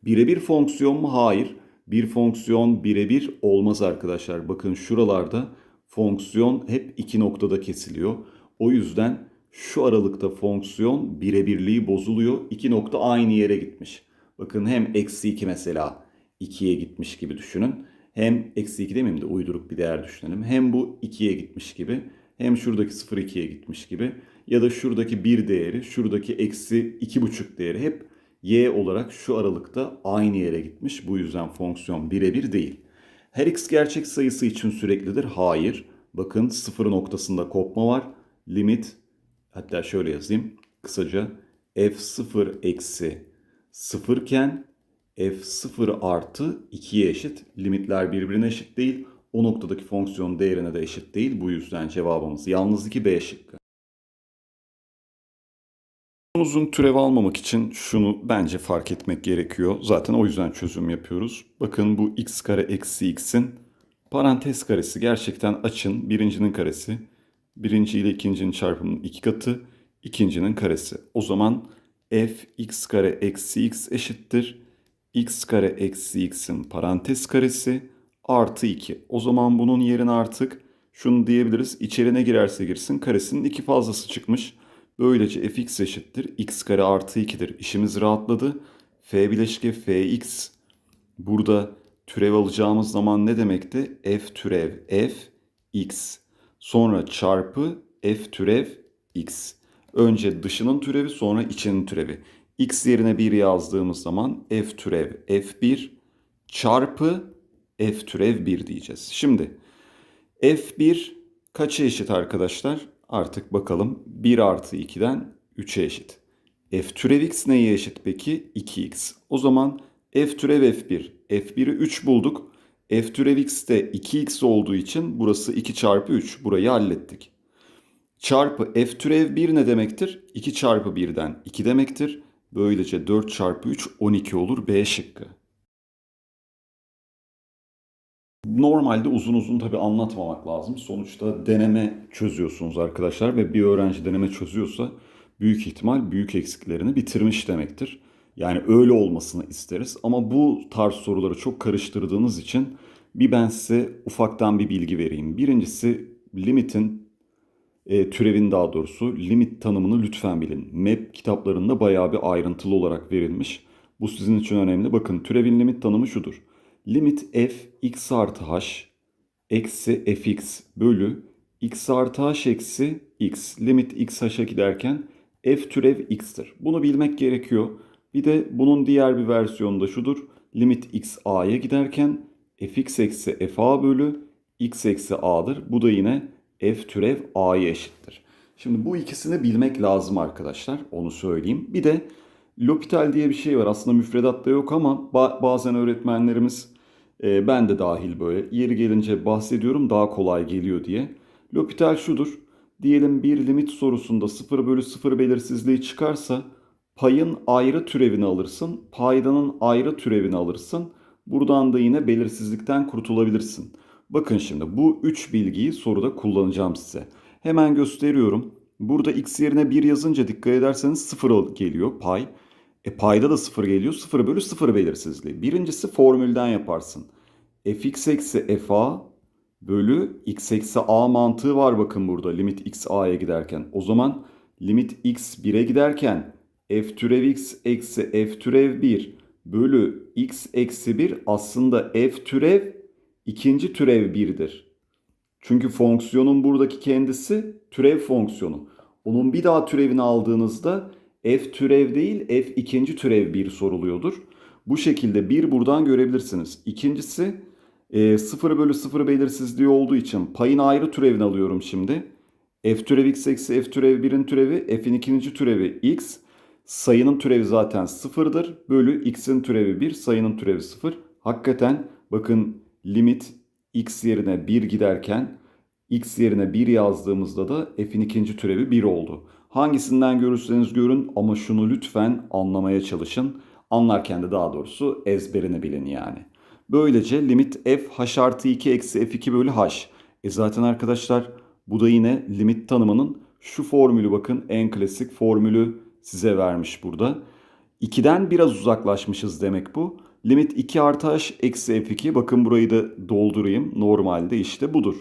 Birebir fonksiyon mu? Hayır. Bir fonksiyon birebir olmaz arkadaşlar. Bakın şuralarda fonksiyon hep iki noktada kesiliyor. O yüzden şu aralıkta fonksiyon birebirliği bozuluyor. İki nokta aynı yere gitmiş. Bakın hem eksi 2 mesela 2'ye gitmiş gibi düşünün. Hem eksi 2 demeyeyim de uyduruk bir değer düşünelim. Hem bu 2'ye gitmiş gibi. Hem şuradaki 0 2'ye gitmiş gibi. Ya da şuradaki 1 değeri, şuradaki eksi 2,5 değeri hep y olarak şu aralıkta aynı yere gitmiş. Bu yüzden fonksiyon birebir değil. Her x gerçek sayısı için süreklidir. Hayır. Bakın sıfır noktasında kopma var. Limit hatta şöyle yazayım kısaca f0 eksi 0 iken f0 artı 2'ye eşit. Limitler birbirine eşit değil. O noktadaki fonksiyon değerine de eşit değil. Bu yüzden cevabımız yalnız 2 B şıkkı. Uzun türev almamak için şunu bence fark etmek gerekiyor. Zaten o yüzden çözüm yapıyoruz. Bakın bu x kare eksi x'in parantez karesi gerçekten açın. Birincinin karesi. Birinci ile ikincinin çarpımının iki katı. ikincinin karesi. O zaman f x kare eksi x eşittir. X kare eksi x'in parantez karesi artı 2. O zaman bunun yerine artık şunu diyebiliriz. İçerine girerse girsin karesinin iki fazlası çıkmış. Böylece fx eşittir. x kare artı 2'dir. İşimiz rahatladı. f bileşke fx. Burada türev alacağımız zaman ne demekti? f türev f x. Sonra çarpı f türev x. Önce dışının türevi sonra içinin türevi. X yerine 1 yazdığımız zaman f türev f1 çarpı f türev 1 diyeceğiz. Şimdi f1 kaça eşit arkadaşlar? Artık bakalım 1 artı 2'den 3'e eşit. f türev x neye eşit peki? 2x. O zaman f türev f1. f1'i 3 bulduk. f türev x de 2x olduğu için burası 2 çarpı 3. Burayı hallettik. Çarpı f türev 1 ne demektir? 2 çarpı 1'den 2 demektir. Böylece 4 çarpı 3 12 olur B şıkkı. Normalde uzun uzun tabii anlatmamak lazım. Sonuçta deneme çözüyorsunuz arkadaşlar ve bir öğrenci deneme çözüyorsa büyük ihtimal büyük eksiklerini bitirmiş demektir. Yani öyle olmasını isteriz ama bu tarz soruları çok karıştırdığınız için bir ben size ufaktan bir bilgi vereyim. Birincisi limitin e, türevin daha doğrusu limit tanımını lütfen bilin. MEP kitaplarında bayağı bir ayrıntılı olarak verilmiş. Bu sizin için önemli. Bakın türevin limit tanımı şudur limit f x artı h eksi fx bölü x artı h eksi x limit x h'a giderken f türev x'tir. Bunu bilmek gerekiyor. Bir de bunun diğer bir versiyonu da şudur. Limit x a'ya giderken fx eksi fa bölü x eksi a'dır. Bu da yine f türev a'ya eşittir. Şimdi bu ikisini bilmek lazım arkadaşlar. Onu söyleyeyim. Bir de L'Hopital diye bir şey var. Aslında müfredatta yok ama bazen öğretmenlerimiz e, ben de dahil böyle yeri gelince bahsediyorum daha kolay geliyor diye. L'Hopital şudur. Diyelim bir limit sorusunda 0 bölü 0 belirsizliği çıkarsa payın ayrı türevini alırsın. Paydanın ayrı türevini alırsın. Buradan da yine belirsizlikten kurtulabilirsin. Bakın şimdi bu 3 bilgiyi soruda kullanacağım size. Hemen gösteriyorum. Burada x yerine 1 yazınca dikkat ederseniz 0 geliyor pay. E payda da 0 geliyor. 0 bölü 0 belirsizliği. Birincisi formülden yaparsın. fx eksi fa bölü x eksi a mantığı var bakın burada. Limit x a'ya giderken. O zaman limit x 1'e giderken f türev x eksi f türev 1 bölü x eksi 1 aslında f türev ikinci türev 1'dir. Çünkü fonksiyonun buradaki kendisi türev fonksiyonu. Onun bir daha türevini aldığınızda f türev değil f ikinci türev 1 soruluyordur. Bu şekilde bir buradan görebilirsiniz. İkincisi e, 0 bölü 0 belirsizliği olduğu için payın ayrı türevini alıyorum şimdi. f türev x eksi f türev 1'in türevi f'in ikinci türevi x. Sayının türevi zaten 0'dır. Bölü x'in türevi 1 sayının türevi 0. Hakikaten bakın limit x yerine 1 giderken x yerine 1 yazdığımızda da f'in ikinci türevi 1 oldu. Hangisinden görürseniz görün ama şunu lütfen anlamaya çalışın. Anlarken de daha doğrusu ezberini bilin yani. Böylece limit f h artı 2 eksi f2 bölü h. E zaten arkadaşlar bu da yine limit tanımının şu formülü bakın en klasik formülü size vermiş burada. 2'den biraz uzaklaşmışız demek bu. Limit 2 artı eksi f2 bakın burayı da doldurayım. Normalde işte budur.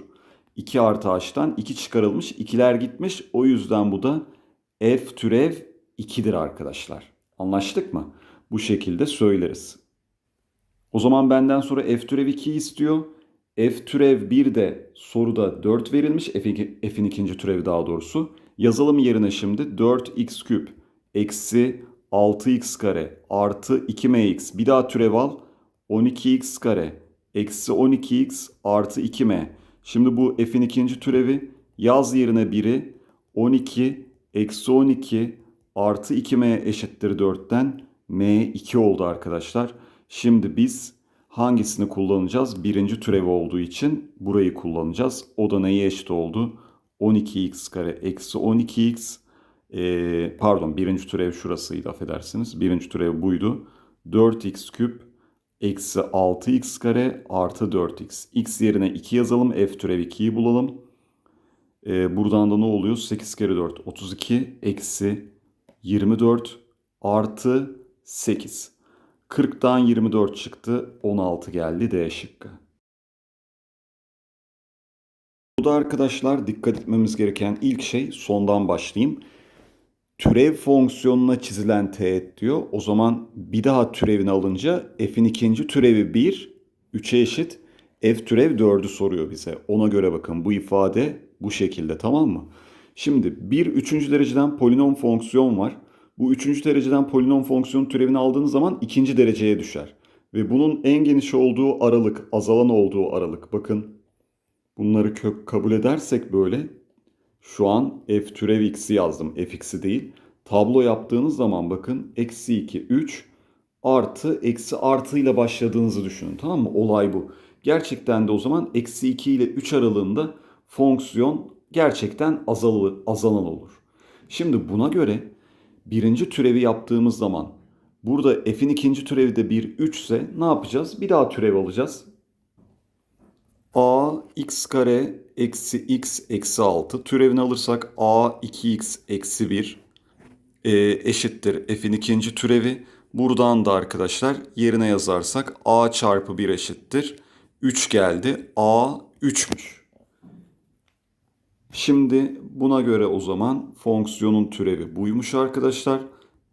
2 artı h'tan 2 çıkarılmış. 2'ler gitmiş. O yüzden bu da f türev 2'dir arkadaşlar. Anlaştık mı? Bu şekilde söyleriz. O zaman benden sonra f türev 2 istiyor. f türev 1 de soruda 4 verilmiş. f'in ikinci türevi daha doğrusu. Yazalım yerine şimdi 4x küp eksi 6x kare artı 2mx. Bir daha türev al. 12x kare eksi 12x artı 2m. Şimdi bu f'in ikinci türevi yaz yerine 1'i 12 Eksi 12 artı 2m eşittir 4'ten m 2 oldu arkadaşlar. Şimdi biz hangisini kullanacağız? Birinci türevi olduğu için burayı kullanacağız. O da neye eşit oldu? 12x kare eksi 12x e, pardon birinci türev şurasıydı affedersiniz. Birinci türev buydu. 4x küp eksi 6x kare artı 4x. x yerine 2 yazalım. F türev 2'yi bulalım. E, buradan da ne oluyor? 8 kere 4 32 eksi 24 artı 8. 40'tan 24 çıktı. 16 geldi D şıkkı. da arkadaşlar dikkat etmemiz gereken ilk şey sondan başlayayım. Türev fonksiyonuna çizilen teğet diyor. O zaman bir daha türevini alınca f'in ikinci türevi 1, 3'e eşit. f türev 4'ü soruyor bize. Ona göre bakın bu ifade bu şekilde tamam mı? Şimdi bir üçüncü dereceden polinom fonksiyon var. Bu üçüncü dereceden polinom fonksiyon türevini aldığınız zaman ikinci dereceye düşer. Ve bunun en geniş olduğu aralık, azalan olduğu aralık. Bakın Bunları kök kabul edersek böyle şu an f türev x'i yazdım. fx'i değil. Tablo yaptığınız zaman bakın eksi 2 3 artı eksi artı ile başladığınızı düşünün. Tamam mı? Olay bu. Gerçekten de o zaman eksi 2 ile 3 aralığında fonksiyon gerçekten azalı, azalan olur. Şimdi buna göre birinci türevi yaptığımız zaman burada f'in ikinci türevi de 1 3 ise ne yapacağız? Bir daha türev alacağız a x kare eksi x eksi 6 türevini alırsak a 2x eksi 1 e, eşittir f'in ikinci türevi. Buradan da arkadaşlar yerine yazarsak a çarpı 1 eşittir. 3 geldi. a 3'müş. Şimdi buna göre o zaman fonksiyonun türevi buymuş arkadaşlar.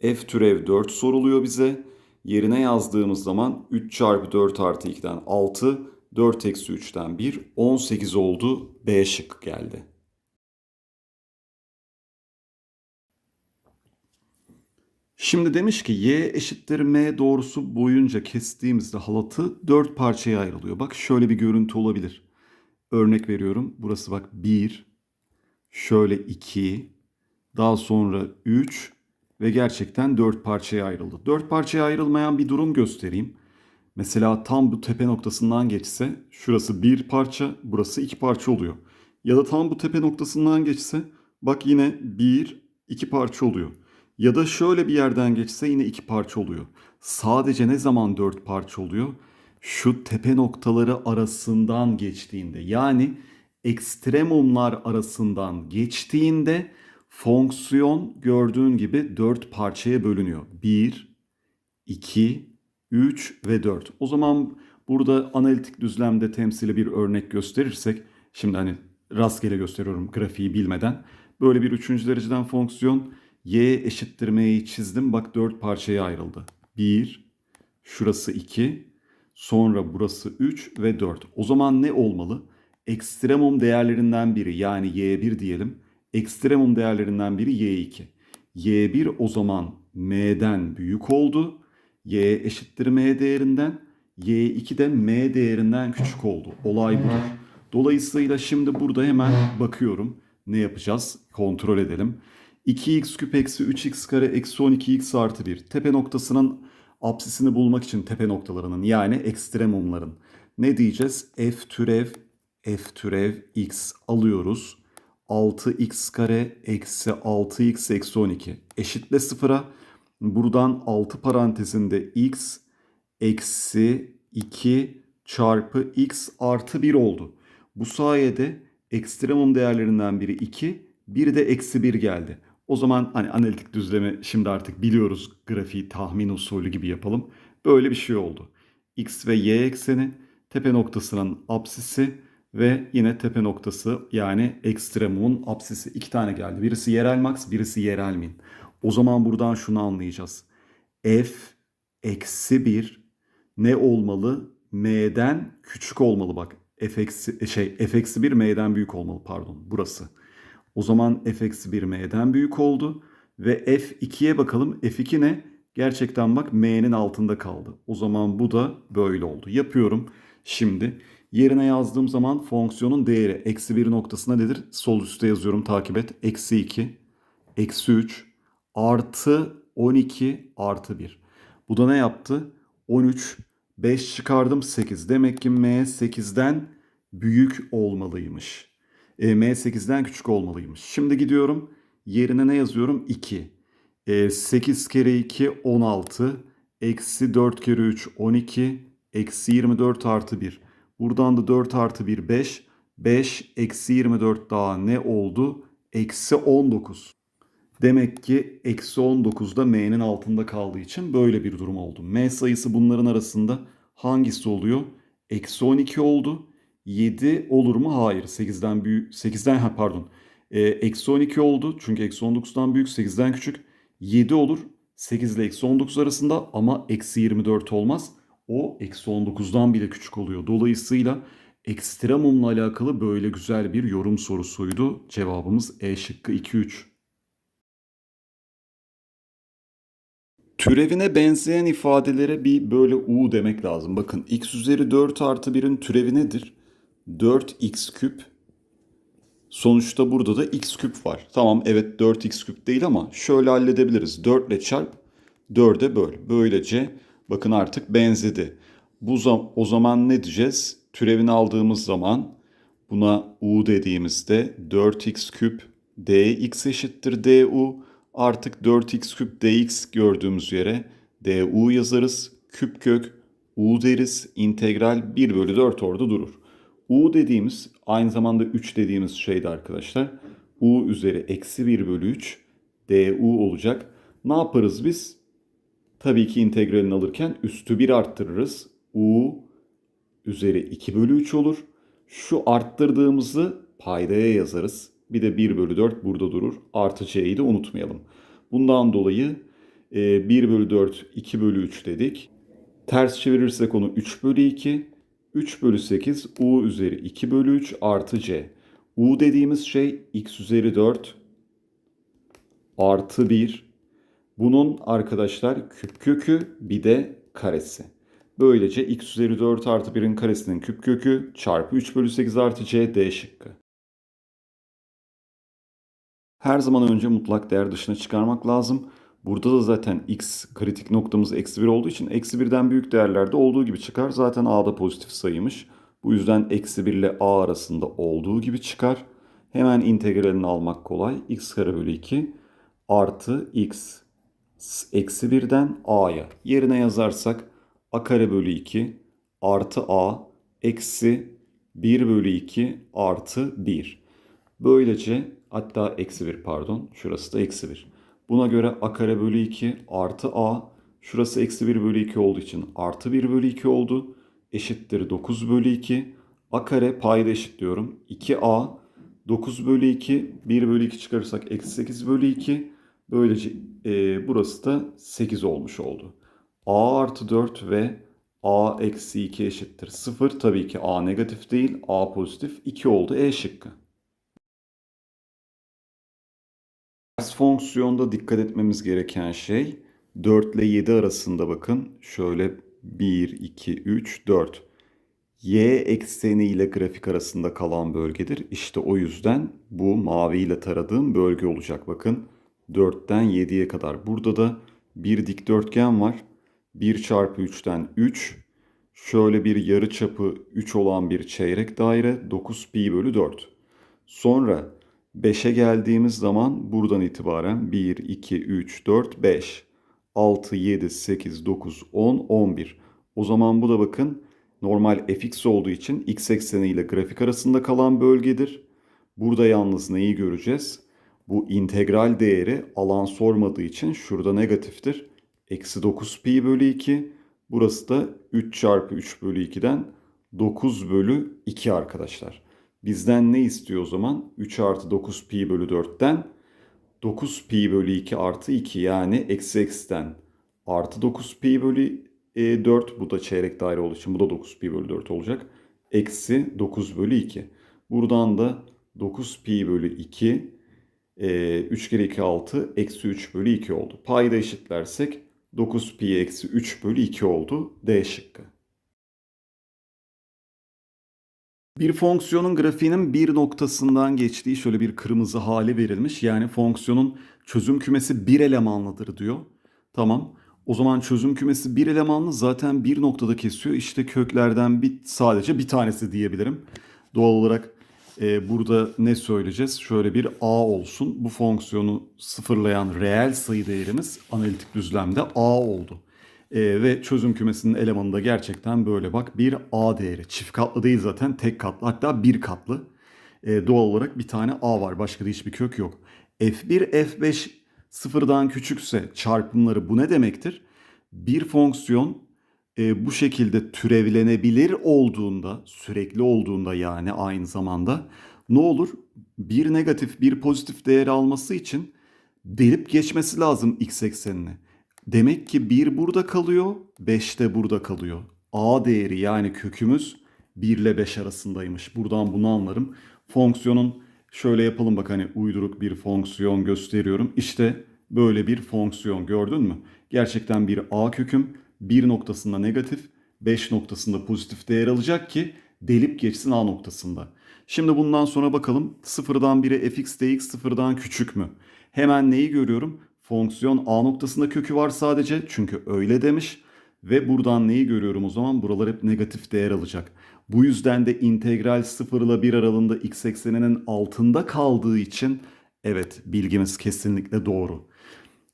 f türev 4 soruluyor bize. Yerine yazdığımız zaman 3 çarpı 4 artı 2'den 6 4 eksi 3'ten 1 18 oldu. B şık geldi. Şimdi demiş ki y eşittir m doğrusu boyunca kestiğimizde halatı 4 parçaya ayrılıyor. Bak şöyle bir görüntü olabilir. Örnek veriyorum. Burası bak 1, şöyle 2, daha sonra 3 ve gerçekten 4 parçaya ayrıldı. 4 parçaya ayrılmayan bir durum göstereyim. Mesela tam bu tepe noktasından geçse şurası bir parça, burası iki parça oluyor. Ya da tam bu tepe noktasından geçse bak yine bir, iki parça oluyor. Ya da şöyle bir yerden geçse yine iki parça oluyor. Sadece ne zaman dört parça oluyor? Şu tepe noktaları arasından geçtiğinde yani ekstremumlar arasından geçtiğinde fonksiyon gördüğün gibi dört parçaya bölünüyor. Bir, iki, 3 ve 4. O zaman burada analitik düzlemde temsili bir örnek gösterirsek, şimdi hani rastgele gösteriyorum grafiği bilmeden. Böyle bir üçüncü dereceden fonksiyon y eşittir m'yi çizdim. Bak 4 parçaya ayrıldı. 1, şurası 2, sonra burası 3 ve 4. O zaman ne olmalı? Ekstremum değerlerinden biri yani y1 diyelim. Ekstremum değerlerinden biri y2. y1 o zaman m'den büyük oldu y eşittir m değerinden y2 de m değerinden küçük oldu. Olay budur. Dolayısıyla şimdi burada hemen bakıyorum. Ne yapacağız? Kontrol edelim. 2x küp eksi 3x kare eksi 12x artı 1. Tepe noktasının apsisini bulmak için tepe noktalarının yani ekstremumların. Ne diyeceğiz? f türev f türev x alıyoruz. 6x kare eksi 6x eksi 12 eşitle sıfıra. Buradan 6 parantezinde x eksi 2 çarpı x artı 1 oldu. Bu sayede ekstremum değerlerinden biri 2, biri de eksi 1 geldi. O zaman hani analitik düzlemi şimdi artık biliyoruz grafiği tahmin usulü gibi yapalım. Böyle bir şey oldu. X ve Y ekseni tepe noktasının apsisi ve yine tepe noktası yani ekstremumun apsisi iki tane geldi. Birisi yerel max, birisi yerel min. O zaman buradan şunu anlayacağız. F eksi 1 ne olmalı? M'den küçük olmalı bak. F eksi, e, şey F eksi 1 M'den büyük olmalı pardon burası. O zaman F eksi 1 M'den büyük oldu. Ve F2'ye bakalım. F2 ne? Gerçekten bak M'nin altında kaldı. O zaman bu da böyle oldu. Yapıyorum. Şimdi yerine yazdığım zaman fonksiyonun değeri eksi 1 noktasına nedir? Sol üstte yazıyorum takip et. Eksi 2, eksi 3, artı 12 artı 1. Bu da ne yaptı? 13. 5 çıkardım 8. Demek ki M 8'den büyük olmalıymış. E, M 8'den küçük olmalıymış. Şimdi gidiyorum. Yerine ne yazıyorum? 2. E, 8 kere 2 16. Eksi 4 kere 3 12. Eksi 24 artı 1. Buradan da 4 artı 1 5. 5 eksi 24 daha ne oldu? Eksi 19. Demek ki eksi 19'da m'nin altında kaldığı için böyle bir durum oldu. m sayısı bunların arasında hangisi oluyor? Eksi 12 oldu. 7 olur mu? Hayır. 8'den büyük. 8'den ha, pardon. Ee, eksi 12 oldu. Çünkü eksi 19'dan büyük. 8'den küçük. 7 olur. 8 ile eksi 19 arasında ama eksi 24 olmaz. O eksi 19'dan bile küçük oluyor. Dolayısıyla ekstremumla alakalı böyle güzel bir yorum sorusuydu. Cevabımız E şıkkı 2-3. Türevine benzeyen ifadelere bir böyle u demek lazım. Bakın x üzeri 4 artı 1'in türevi nedir? 4x küp. Sonuçta burada da x küp var. Tamam evet 4x küp değil ama şöyle halledebiliriz. 4 ile çarp 4'e böl. Böylece bakın artık benzedi. Bu zam o zaman ne diyeceğiz? Türevini aldığımız zaman buna u dediğimizde 4x küp dx eşittir du Artık 4x küp dx gördüğümüz yere du yazarız. Küp kök u deriz. İntegral 1 bölü 4 orada durur. u dediğimiz aynı zamanda 3 dediğimiz şeydi arkadaşlar. u üzeri eksi 1 bölü 3 du olacak. Ne yaparız biz? Tabii ki integralini alırken üstü 1 arttırırız. u üzeri 2 bölü 3 olur. Şu arttırdığımızı paydaya yazarız. Bir de 1 bölü 4 burada durur. Artı c'yi de unutmayalım. Bundan dolayı 1 e, bölü 4 2 bölü 3 dedik. Ters çevirirsek onu 3 bölü 2. 3 bölü 8 u üzeri 2 bölü 3 artı c. u dediğimiz şey x üzeri 4 artı 1. Bunun arkadaşlar küp kökü bir de karesi. Böylece x üzeri 4 artı 1'in karesinin küp kökü çarpı 3 bölü 8 artı c d şıkkı. Her zaman önce mutlak değer dışına çıkarmak lazım. Burada da zaten x kritik noktamız eksi 1 olduğu için eksi 1'den büyük değerlerde olduğu gibi çıkar. Zaten a'da pozitif sayıymış. Bu yüzden eksi 1 ile a arasında olduğu gibi çıkar. Hemen integralini almak kolay. x kare bölü 2 artı x eksi 1'den a'ya. Yerine yazarsak a kare bölü 2 artı a eksi 1 bölü 2 artı 1. Böylece Hatta eksi 1 pardon. Şurası da eksi 1. Buna göre a kare bölü 2 artı a. Şurası eksi 1 bölü 2 olduğu için artı 1 bölü 2 oldu. Eşittir 9 bölü 2. a kare payda eşitliyorum. 2a 9 bölü 2 1 bölü 2 çıkarırsak eksi 8 bölü 2. Böylece e, burası da 8 olmuş oldu. a artı 4 ve a eksi 2 eşittir 0. Tabii ki a negatif değil a pozitif 2 oldu E şıkkı. Ters fonksiyonda dikkat etmemiz gereken şey 4 ile 7 arasında bakın. Şöyle 1, 2, 3, 4. Y ekseni ile grafik arasında kalan bölgedir. İşte o yüzden bu mavi ile taradığım bölge olacak. Bakın 4'ten 7'ye kadar. Burada da bir dikdörtgen var. 1 çarpı 3'ten 3. Şöyle bir yarı çapı 3 olan bir çeyrek daire 9 pi bölü 4. Sonra 5'e geldiğimiz zaman buradan itibaren 1, 2, 3, 4, 5, 6, 7, 8, 9, 10, 11. O zaman bu da bakın normal fx olduğu için x ekseni ile grafik arasında kalan bölgedir. Burada yalnız neyi göreceğiz? Bu integral değeri alan sormadığı için şurada negatiftir. Eksi 9 pi bölü 2. Burası da 3 çarpı 3 bölü 2'den 9 bölü 2 arkadaşlar. Bizden ne istiyor o zaman? 3 artı 9 pi bölü 4'ten 9 pi bölü 2 artı 2 yani eksi eksiden artı 9 pi bölü 4 e, bu da çeyrek daire olduğu için bu da 9 pi bölü 4 olacak. Eksi 9 bölü 2. Buradan da 9 pi bölü 2 3 kere 2 6 eksi 3 bölü 2 oldu. Payda eşitlersek 9 pi eksi 3 bölü 2 oldu. D şıkkı. Bir fonksiyonun grafiğinin bir noktasından geçtiği şöyle bir kırmızı hali verilmiş. Yani fonksiyonun çözüm kümesi bir elemanlıdır diyor. Tamam. O zaman çözüm kümesi bir elemanlı zaten bir noktada kesiyor. İşte köklerden bir, sadece bir tanesi diyebilirim. Doğal olarak e, burada ne söyleyeceğiz? Şöyle bir a olsun. Bu fonksiyonu sıfırlayan reel sayı değerimiz analitik düzlemde a oldu. E, ve çözüm kümesinin elemanı da gerçekten böyle bak bir a değeri. Çift katlı değil zaten tek katlı hatta bir katlı. E, doğal olarak bir tane a var başka da hiçbir kök yok. f1 f5 sıfırdan küçükse çarpımları bu ne demektir? Bir fonksiyon e, bu şekilde türevlenebilir olduğunda, sürekli olduğunda yani aynı zamanda ne olur? Bir negatif, bir pozitif değer alması için delip geçmesi lazım x eksenini. Demek ki 1 burada kalıyor, 5 de burada kalıyor. A değeri yani kökümüz 1 ile 5 arasındaymış. Buradan bunu anlarım. Fonksiyonun şöyle yapalım bak hani uyduruk bir fonksiyon gösteriyorum. İşte böyle bir fonksiyon gördün mü? Gerçekten bir A köküm 1 noktasında negatif, 5 noktasında pozitif değer alacak ki delip geçsin A noktasında. Şimdi bundan sonra bakalım sıfırdan 1'e fx dx sıfırdan küçük mü? Hemen neyi görüyorum? Fonksiyon A noktasında kökü var sadece çünkü öyle demiş. Ve buradan neyi görüyorum o zaman? Buralar hep negatif değer alacak. Bu yüzden de integral 0 ile 1 aralığında x ekseninin altında kaldığı için evet bilgimiz kesinlikle doğru.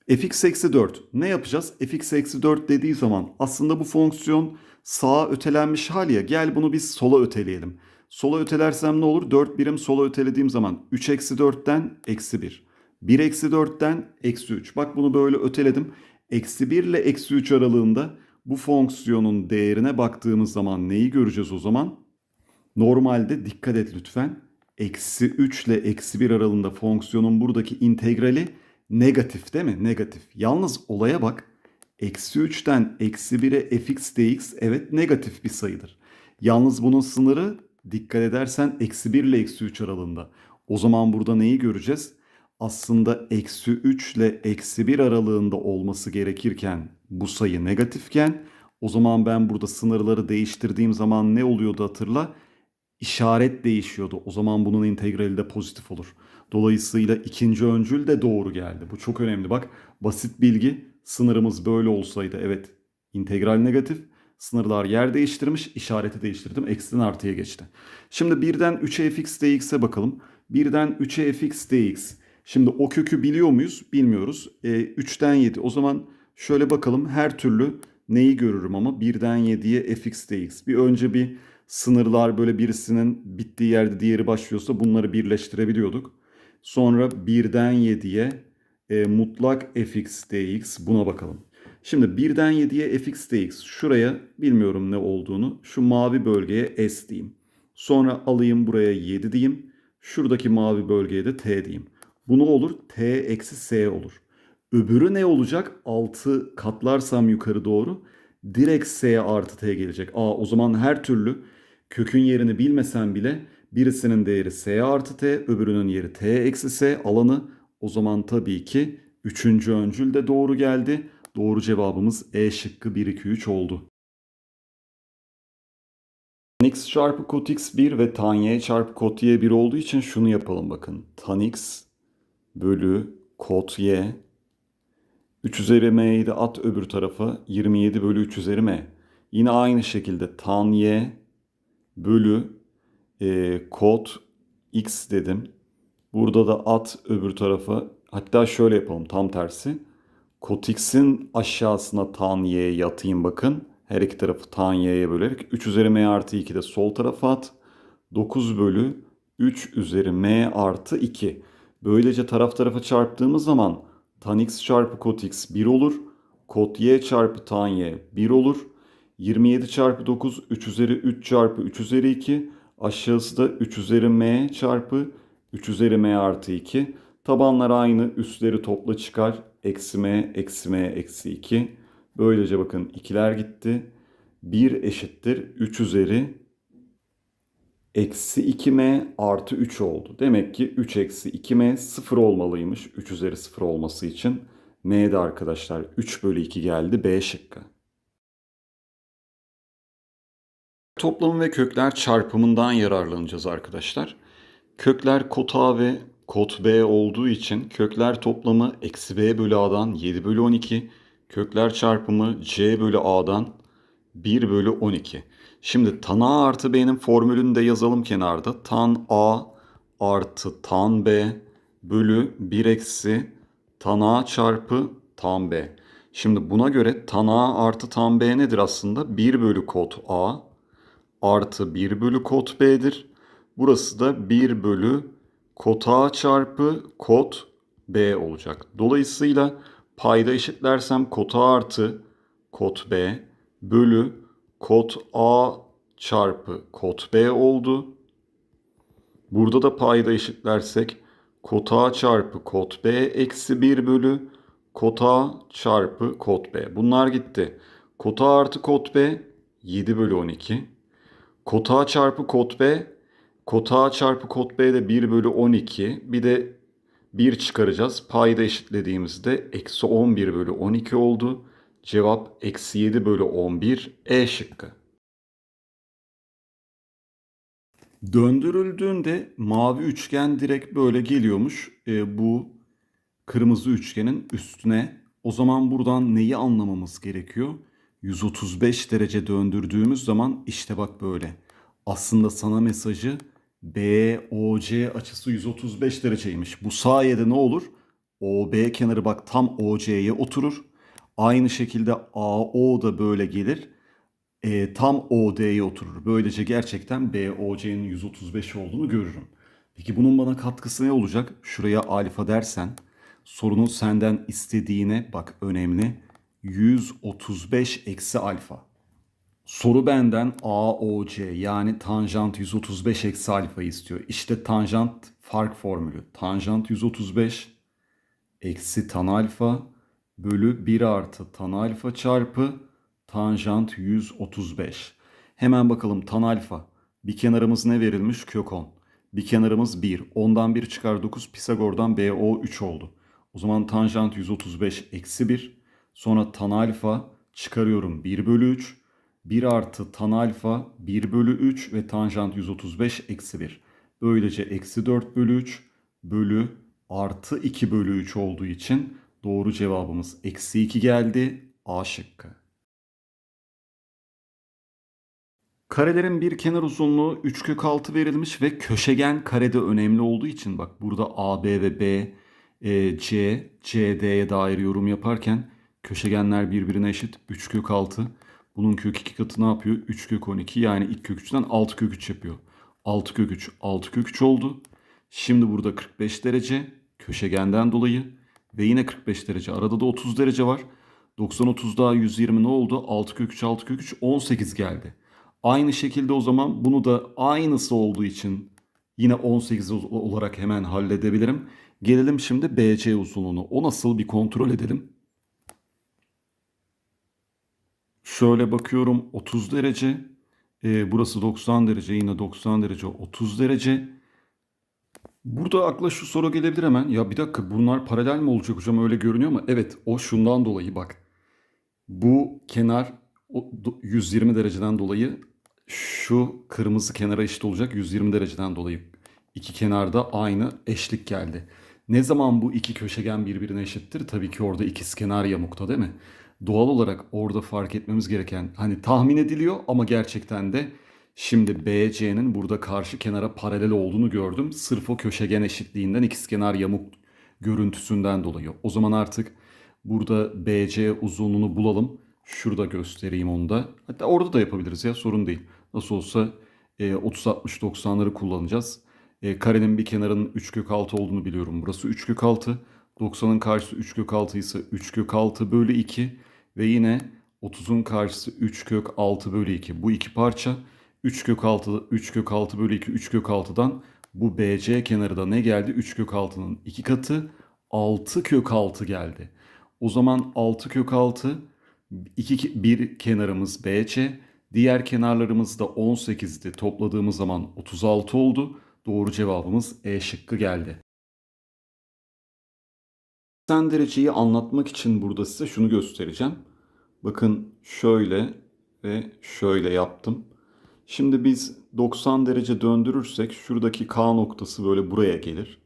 fx eksi 4 ne yapacağız? fx eksi 4 dediği zaman aslında bu fonksiyon sağa ötelenmiş hal ya gel bunu biz sola öteleyelim. Sola ötelersem ne olur? 4 birim sola ötelediğim zaman 3 eksi 4'ten eksi 1. 1 eksi 4'ten eksi 3. Bak bunu böyle öteledim. Eksi 1 ile eksi 3 aralığında bu fonksiyonun değerine baktığımız zaman neyi göreceğiz o zaman? Normalde dikkat et lütfen. Eksi 3 ile eksi 1 aralığında fonksiyonun buradaki integrali negatif değil mi? Negatif. Yalnız olaya bak. Eksi 3'ten eksi 1'e fx dx evet negatif bir sayıdır. Yalnız bunun sınırı dikkat edersen eksi 1 ile eksi 3 aralığında. O zaman burada neyi göreceğiz? Aslında eksi 3 ile eksi 1 aralığında olması gerekirken bu sayı negatifken o zaman ben burada sınırları değiştirdiğim zaman ne oluyordu hatırla? İşaret değişiyordu. O zaman bunun integrali de pozitif olur. Dolayısıyla ikinci öncül de doğru geldi. Bu çok önemli. Bak basit bilgi sınırımız böyle olsaydı evet integral negatif sınırlar yer değiştirmiş işareti değiştirdim eksiden artıya geçti. Şimdi birden 3'e fx dx'e bakalım. Birden 3'e fx dx. Şimdi o kökü biliyor muyuz? Bilmiyoruz. E, 3'ten 7 o zaman şöyle bakalım her türlü neyi görürüm ama 1'den 7'ye fx dx. Bir önce bir sınırlar böyle birisinin bittiği yerde diğeri başlıyorsa bunları birleştirebiliyorduk. Sonra 1'den 7'ye e, mutlak fx dx buna bakalım. Şimdi 1'den 7'ye fx dx şuraya bilmiyorum ne olduğunu şu mavi bölgeye s diyeyim. Sonra alayım buraya 7 diyeyim. Şuradaki mavi bölgeye de t diyeyim. Bu ne olur? t eksi s olur. Öbürü ne olacak? 6 katlarsam yukarı doğru direkt s artı t gelecek. Aa o zaman her türlü kökün yerini bilmesen bile birisinin değeri s artı t, öbürünün yeri t eksi s alanı. O zaman tabii ki üçüncü öncül de doğru geldi. Doğru cevabımız E şıkkı 1, 2, 3 oldu. Tan x çarpı kot x 1 ve tan y çarpı kot y 1 olduğu için şunu yapalım bakın. Tan x bölü kot y 3 üzeri m'yi de at öbür tarafa 27 bölü 3 üzeri m. Yine aynı şekilde tan y bölü e, kod x dedim. Burada da at öbür tarafa. Hatta şöyle yapalım tam tersi. Kod x'in aşağısına tan y'ye yatayım bakın. Her iki tarafı tan y'ye bölerek 3 üzeri m artı 2 de sol tarafa at. 9 bölü 3 üzeri m artı 2. Böylece taraf tarafa çarptığımız zaman tan x çarpı kot x 1 olur. Kot y çarpı tan y 1 olur. 27 çarpı 9 3 üzeri 3 çarpı 3 üzeri 2. Aşağısı da 3 üzeri m çarpı 3 üzeri m artı 2. Tabanlar aynı. Üstleri topla çıkar. Eksi m, eksi m, eksi 2. Böylece bakın ikiler gitti. 1 eşittir 3 üzeri eksi 2m artı 3 oldu. Demek ki 3 eksi 2m 0 olmalıymış. 3 üzeri 0 olması için. M'de arkadaşlar 3 bölü 2 geldi. B şıkkı. Toplamı ve kökler çarpımından yararlanacağız arkadaşlar. Kökler kod A ve kod B olduğu için kökler toplamı eksi B bölü A'dan 7 bölü 12, kökler çarpımı c bölü a'dan 1 bölü 12. Şimdi tan a artı b'nin formülünü de yazalım kenarda. Tan a artı tan b bölü 1 eksi tan a çarpı tan b. Şimdi buna göre tan a artı tan b nedir aslında? 1 bölü kod a artı 1 bölü kod b'dir. Burası da 1 bölü kod a çarpı kod b olacak. Dolayısıyla payda eşitlersem kod a artı kod b bölü kod a çarpı kod b oldu. Burada da payda eşitlersek kod a çarpı kod b eksi 1 bölü kod a çarpı kod b. Bunlar gitti. Kod a artı kod b 7 bölü 12. Kod a çarpı kod b. Kod a çarpı kod b de 1 bölü 12. Bir de 1 çıkaracağız. Payda eşitlediğimizde eksi 11 bölü 12 oldu. Cevap eksi 7 bölü 11 E şıkkı. Döndürüldüğünde mavi üçgen direkt böyle geliyormuş. E, bu kırmızı üçgenin üstüne. O zaman buradan neyi anlamamız gerekiyor? 135 derece döndürdüğümüz zaman işte bak böyle. Aslında sana mesajı BOC açısı 135 dereceymiş. Bu sayede ne olur? OB kenarı bak tam OC'ye oturur. Aynı şekilde AO da böyle gelir. E, tam OD'ye oturur. Böylece gerçekten BOC'nin 135 olduğunu görürüm. Peki bunun bana katkısı ne olacak? Şuraya alfa dersen sorunun senden istediğine bak önemli. 135 eksi alfa. Soru benden AOC yani tanjant 135 eksi alfa istiyor. İşte tanjant fark formülü. Tanjant 135 eksi tan alfa bölü 1 artı tan alfa çarpı tanjant 135. Hemen bakalım tan alfa. Bir kenarımız ne verilmiş? Kök 10. Bir kenarımız 1. 10'dan 1 çıkar 9. Pisagor'dan BO 3 oldu. O zaman tanjant 135 eksi 1. Sonra tan alfa çıkarıyorum 1 bölü 3. 1 artı tan alfa 1 bölü 3 ve tanjant 135 eksi 1. Böylece eksi 4 bölü 3 bölü artı 2 bölü 3 olduğu için doğru cevabımız eksi 2 geldi. A şıkkı. Karelerin bir kenar uzunluğu 3 kök 6 verilmiş ve köşegen karede önemli olduğu için bak burada AB ve B, e, C, CD'ye dair yorum yaparken köşegenler birbirine eşit 3 kök 6. Bunun kök 2 katı ne yapıyor? 3 kök 12 yani ilk kök 3'ten 6 kök 3 yapıyor. 6 kök 3, 6 kök 3 oldu. Şimdi burada 45 derece köşegenden dolayı ve yine 45 derece. Arada da 30 derece var. 90 30 daha 120 ne oldu? 6 kök 3 6 kök 3 18 geldi. Aynı şekilde o zaman bunu da aynısı olduğu için yine 18 olarak hemen halledebilirim. Gelelim şimdi BC uzunluğunu. O nasıl bir kontrol edelim. Şöyle bakıyorum 30 derece. E, burası 90 derece yine 90 derece 30 derece. Burada akla şu soru gelebilir hemen. Ya bir dakika bunlar paralel mi olacak hocam öyle görünüyor mu? Evet o şundan dolayı bak. Bu kenar 120 dereceden dolayı şu kırmızı kenara eşit olacak 120 dereceden dolayı. İki kenarda aynı eşlik geldi. Ne zaman bu iki köşegen birbirine eşittir? Tabii ki orada ikiz kenar yamukta değil mi? Doğal olarak orada fark etmemiz gereken hani tahmin ediliyor ama gerçekten de şimdi BC'nin burada karşı kenara paralel olduğunu gördüm. Sırf o köşegen eşitliğinden ikizkenar yamuk görüntüsünden dolayı. O zaman artık burada BC uzunluğunu bulalım. Şurada göstereyim onu da. Hatta orada da yapabiliriz ya sorun değil. Nasıl olsa e, 30-60-90'ları kullanacağız. E, karenin bir kenarının 3 kök 6 olduğunu biliyorum. Burası 3 kök 6. 90'ın karşısı 3 kök 6 ise 3 kök 6 bölü 2. Ve yine 30'un karşısı 3 kök 6 bölü 2. Bu iki parça 3 kök 6, 3 kök 6 bölü 2, 3 kök 6'dan bu BC kenarı da ne geldi? 3 kök 6'nın 2 katı 6 kök 6 geldi. O zaman 6 kök 6 iki, bir kenarımız BC, diğer kenarlarımız da 18'di. Topladığımız zaman 36 oldu. Doğru cevabımız E şıkkı geldi. 80 dereceyi anlatmak için burada size şunu göstereceğim. Bakın şöyle ve şöyle yaptım. Şimdi biz 90 derece döndürürsek şuradaki K noktası böyle buraya gelir.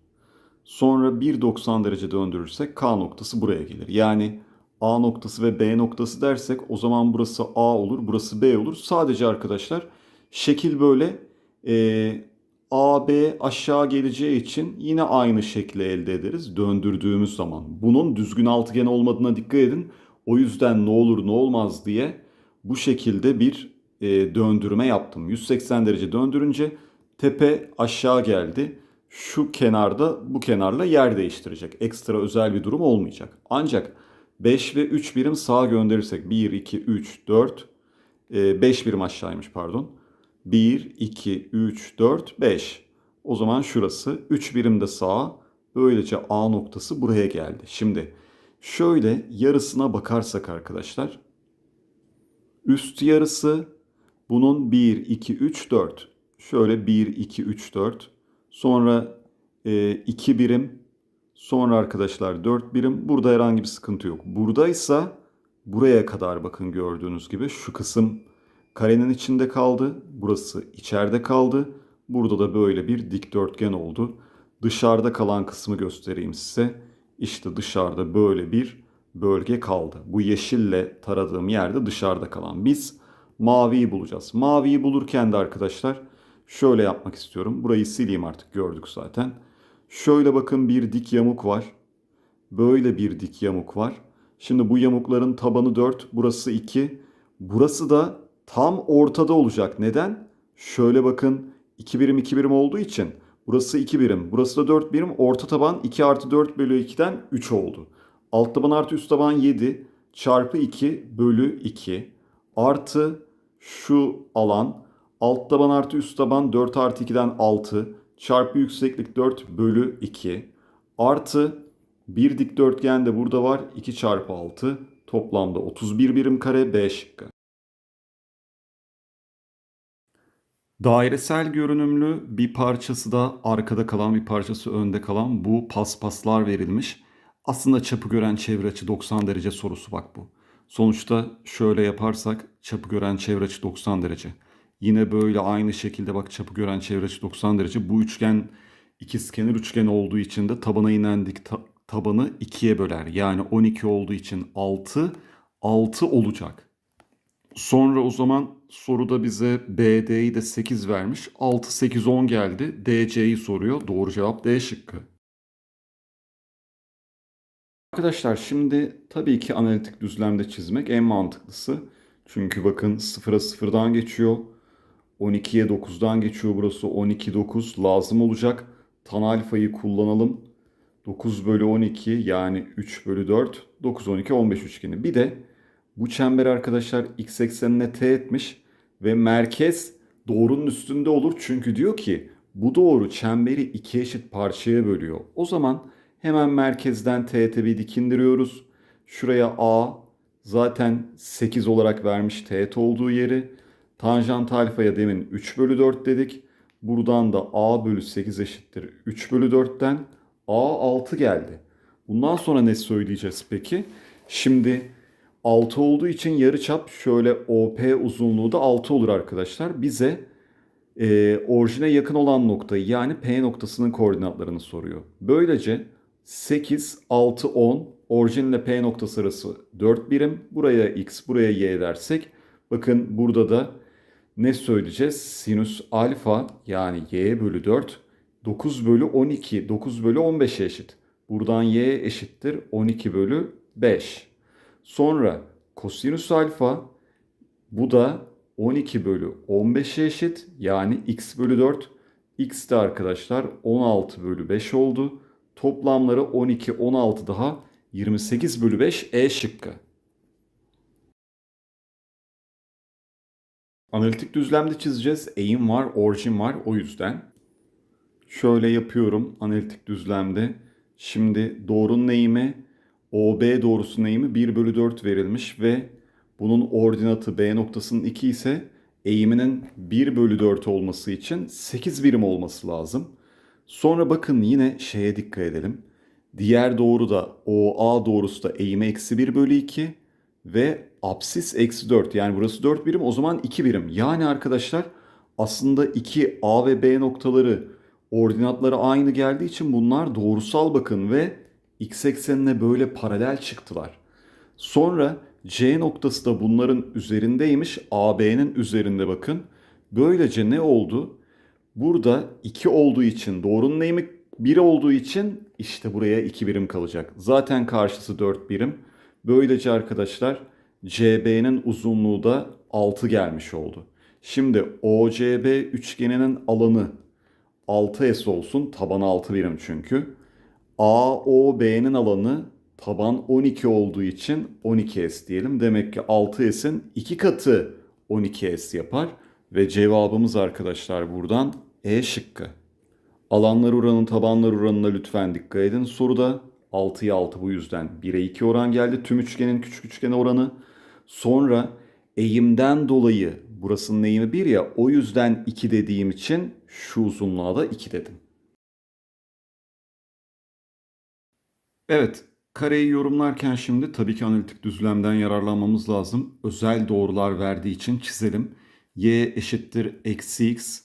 Sonra 1.90 derece döndürürsek K noktası buraya gelir. Yani A noktası ve B noktası dersek o zaman burası A olur, burası B olur. Sadece arkadaşlar şekil böyle e, A, aşağı geleceği için yine aynı şekli elde ederiz döndürdüğümüz zaman. Bunun düzgün altıgen olmadığına dikkat edin. O yüzden ne olur ne olmaz diye bu şekilde bir e, döndürme yaptım. 180 derece döndürünce tepe aşağı geldi. Şu kenarda bu kenarla yer değiştirecek. Ekstra özel bir durum olmayacak. Ancak 5 ve 3 birim sağa gönderirsek 1, 2, 3, 4, 5 birim aşağıymış pardon. 1, 2, 3, 4, 5. O zaman şurası 3 birim de sağa. Böylece A noktası buraya geldi. Şimdi şöyle yarısına bakarsak arkadaşlar. Üst yarısı bunun 1, 2, 3, 4. Şöyle 1, 2, 3, 4. Sonra 2 birim Sonra arkadaşlar 4 birim. Burada herhangi bir sıkıntı yok. Buradaysa buraya kadar bakın gördüğünüz gibi şu kısım karenin içinde kaldı. Burası içeride kaldı. Burada da böyle bir dikdörtgen oldu. Dışarıda kalan kısmı göstereyim size. İşte dışarıda böyle bir bölge kaldı. Bu yeşille taradığım yerde dışarıda kalan. Biz maviyi bulacağız. Maviyi bulurken de arkadaşlar şöyle yapmak istiyorum. Burayı sileyim artık gördük zaten. Şöyle bakın bir dik yamuk var. Böyle bir dik yamuk var. Şimdi bu yamukların tabanı 4, burası 2. Burası da tam ortada olacak. Neden? Şöyle bakın 2 birim 2 birim olduğu için burası 2 birim, burası da 4 birim. Orta taban 2 artı 4 bölü 2'den 3 oldu. Alt taban artı üst taban 7 çarpı 2 bölü 2 artı şu alan alt taban artı üst taban 4 artı 2'den 6 çarpı yükseklik 4 bölü 2 artı bir dikdörtgen de burada var 2 çarpı 6 toplamda 31 birim kare B şıkkı. Dairesel görünümlü bir parçası da arkada kalan bir parçası önde kalan bu paspaslar verilmiş. Aslında çapı gören çevre açı 90 derece sorusu bak bu. Sonuçta şöyle yaparsak çapı gören çevre açı 90 derece. Yine böyle aynı şekilde bak çapı gören çevre açı 90 derece. Bu üçgen ikizkenar üçgen olduğu için de tabana inen dik ta tabanı 2'ye böler. Yani 12 olduğu için 6, 6 olacak. Sonra o zaman soruda bize BD'yi de 8 vermiş. 6, 8, 10 geldi. DC'yi soruyor. Doğru cevap D şıkkı. Arkadaşlar şimdi tabii ki analitik düzlemde çizmek en mantıklısı. Çünkü bakın 0'a 0'dan geçiyor. 12'ye 9'dan geçiyor burası. 12, 9 lazım olacak. Tan alfayı kullanalım. 9 bölü 12 yani 3 bölü 4. 9, 12, 15 üçgeni. Bir de bu çember arkadaşlar x eksenine t etmiş. Ve merkez doğrunun üstünde olur. Çünkü diyor ki bu doğru çemberi iki eşit parçaya bölüyor. O zaman hemen merkezden teğete bir dikindiriyoruz. Şuraya a zaten 8 olarak vermiş teğet olduğu yeri. Tanjant alfaya demin 3 bölü 4 dedik. Buradan da a bölü 8 eşittir 3 bölü 4'ten a 6 geldi. Bundan sonra ne söyleyeceğiz peki? Şimdi 6 olduğu için yarıçap şöyle OP uzunluğu da 6 olur arkadaşlar. Bize e, orijine yakın olan noktayı yani P noktasının koordinatlarını soruyor. Böylece 8, 6, 10 orijin ile P noktası arası 4 birim. Buraya x, buraya y dersek bakın burada da ne söyleyeceğiz? Sinüs alfa yani y bölü 4 9 bölü 12 9 bölü 15'e eşit. Buradan y eşittir 12 bölü 5. Sonra kosinüs alfa bu da 12 bölü 15'e eşit. Yani x bölü 4. x de arkadaşlar 16 bölü 5 oldu. Toplamları 12, 16 daha 28 bölü 5 E şıkkı. Analitik düzlemde çizeceğiz. Eğim var, orijin var o yüzden. Şöyle yapıyorum analitik düzlemde. Şimdi doğrunun eğimi OB doğrusunun eğimi 1 bölü 4 verilmiş ve bunun ordinatı B noktasının 2 ise eğiminin 1 bölü 4 olması için 8 birim olması lazım. Sonra bakın yine şeye dikkat edelim. Diğer doğru da OA doğrusu da eğimi eksi 1 bölü 2 ve apsis eksi 4 yani burası 4 birim o zaman 2 birim. Yani arkadaşlar aslında 2 A ve B noktaları ordinatları aynı geldiği için bunlar doğrusal bakın ve x eksenine böyle paralel çıktılar. Sonra C noktası da bunların üzerindeymiş. AB'nin üzerinde bakın. Böylece ne oldu? Burada 2 olduğu için doğrunun eğimi 1 olduğu için işte buraya 2 birim kalacak. Zaten karşısı 4 birim. Böylece arkadaşlar CB'nin uzunluğu da 6 gelmiş oldu. Şimdi OCB üçgeninin alanı 6S olsun. Taban 6 birim çünkü. AOB'nin alanı taban 12 olduğu için 12S diyelim. Demek ki 6S'in 2 katı 12S yapar. Ve cevabımız arkadaşlar buradan E şıkkı. Alanlar oranı tabanlar oranına lütfen dikkat edin. Soruda 6'ya 6 bu yüzden 1'e 2 oran geldi. Tüm üçgenin küçük üçgene oranı. Sonra eğimden dolayı burasının eğimi 1 ya o yüzden 2 dediğim için şu uzunluğa da 2 dedim. Evet, kareyi yorumlarken şimdi tabii ki analitik düzlemden yararlanmamız lazım. Özel doğrular verdiği için çizelim. Y eşittir eksi x.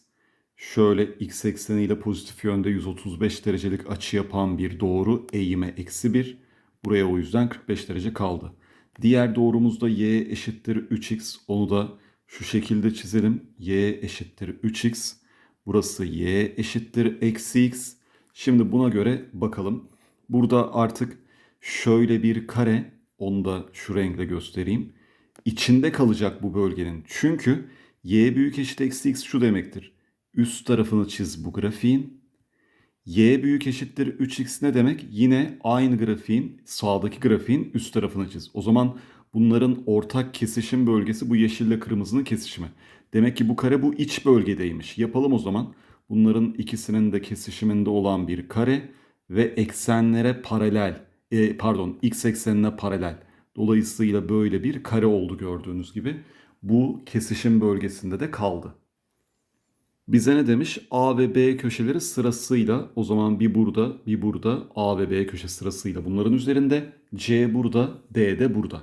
Şöyle x ekseniyle pozitif yönde 135 derecelik açı yapan bir doğru eğime eksi 1. Buraya o yüzden 45 derece kaldı. Diğer doğrumuzda y eşittir 3x. Onu da şu şekilde çizelim. y eşittir 3x. Burası y eşittir eksi x. Şimdi buna göre bakalım. Burada artık şöyle bir kare, onu da şu renkle göstereyim. İçinde kalacak bu bölgenin. Çünkü y büyük eşit eksi x şu demektir. Üst tarafını çiz bu grafiğin. y büyük eşittir 3x ne demek? Yine aynı grafiğin, sağdaki grafiğin üst tarafını çiz. O zaman bunların ortak kesişim bölgesi bu yeşille kırmızının kesişimi. Demek ki bu kare bu iç bölgedeymiş. Yapalım o zaman. Bunların ikisinin de kesişiminde olan bir kare ve eksenlere paralel, e, pardon x eksenine paralel. Dolayısıyla böyle bir kare oldu gördüğünüz gibi. Bu kesişim bölgesinde de kaldı. Bize ne demiş? A ve B köşeleri sırasıyla o zaman bir burada bir burada A ve B köşe sırasıyla bunların üzerinde C burada D de burada.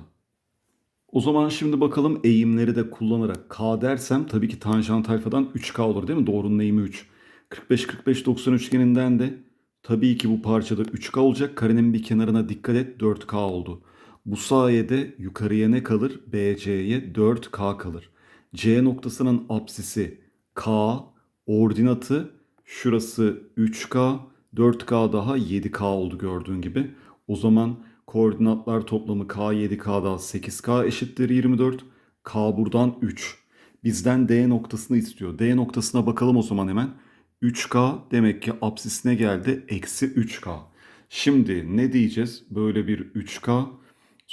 O zaman şimdi bakalım eğimleri de kullanarak K dersem tabii ki tanjant alfadan 3K olur değil mi? Doğrunun eğimi 3. 45-45-90 üçgeninden de tabii ki bu parçada 3K olacak. Karenin bir kenarına dikkat et 4K oldu. Bu sayede yukarıya ne kalır? BC'ye 4K kalır. C noktasının apsisi K, ordinatı şurası 3K, 4K daha 7K oldu gördüğün gibi. O zaman koordinatlar toplamı K 7K daha 8K eşittir 24. K buradan 3. Bizden D noktasını istiyor. D noktasına bakalım o zaman hemen. 3K demek ki apsisine geldi. Eksi 3K. Şimdi ne diyeceğiz? Böyle bir 3K.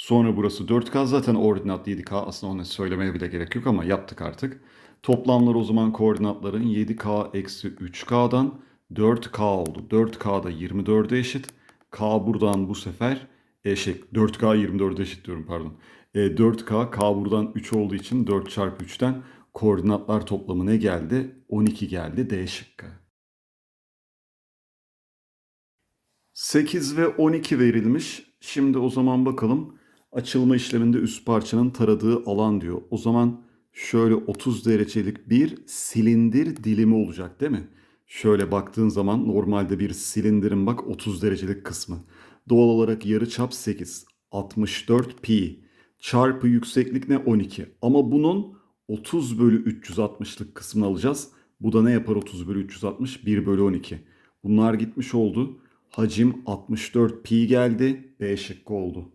Sonra burası 4K. Zaten ordinat 7K. Aslında onu söylemeye bile gerek yok ama yaptık artık. Toplamlar o zaman koordinatların 7K eksi 3K'dan 4K oldu. 4K da 24'e eşit. K buradan bu sefer eşit. 4K 24'e eşit diyorum pardon. E, 4K K buradan 3 olduğu için 4 çarpı 3'ten koordinatlar toplamı ne geldi? 12 geldi D şıkkı. 8 ve 12 verilmiş. Şimdi o zaman bakalım açılma işleminde üst parçanın taradığı alan diyor. O zaman şöyle 30 derecelik bir silindir dilimi olacak değil mi? Şöyle baktığın zaman normalde bir silindirin bak 30 derecelik kısmı. Doğal olarak yarı çap 8. 64 pi çarpı yükseklik ne 12. Ama bunun 30 bölü 360'lık kısmını alacağız. Bu da ne yapar 30 bölü 360? 1 bölü 12. Bunlar gitmiş oldu. Hacim 64 pi geldi. B şıkkı oldu.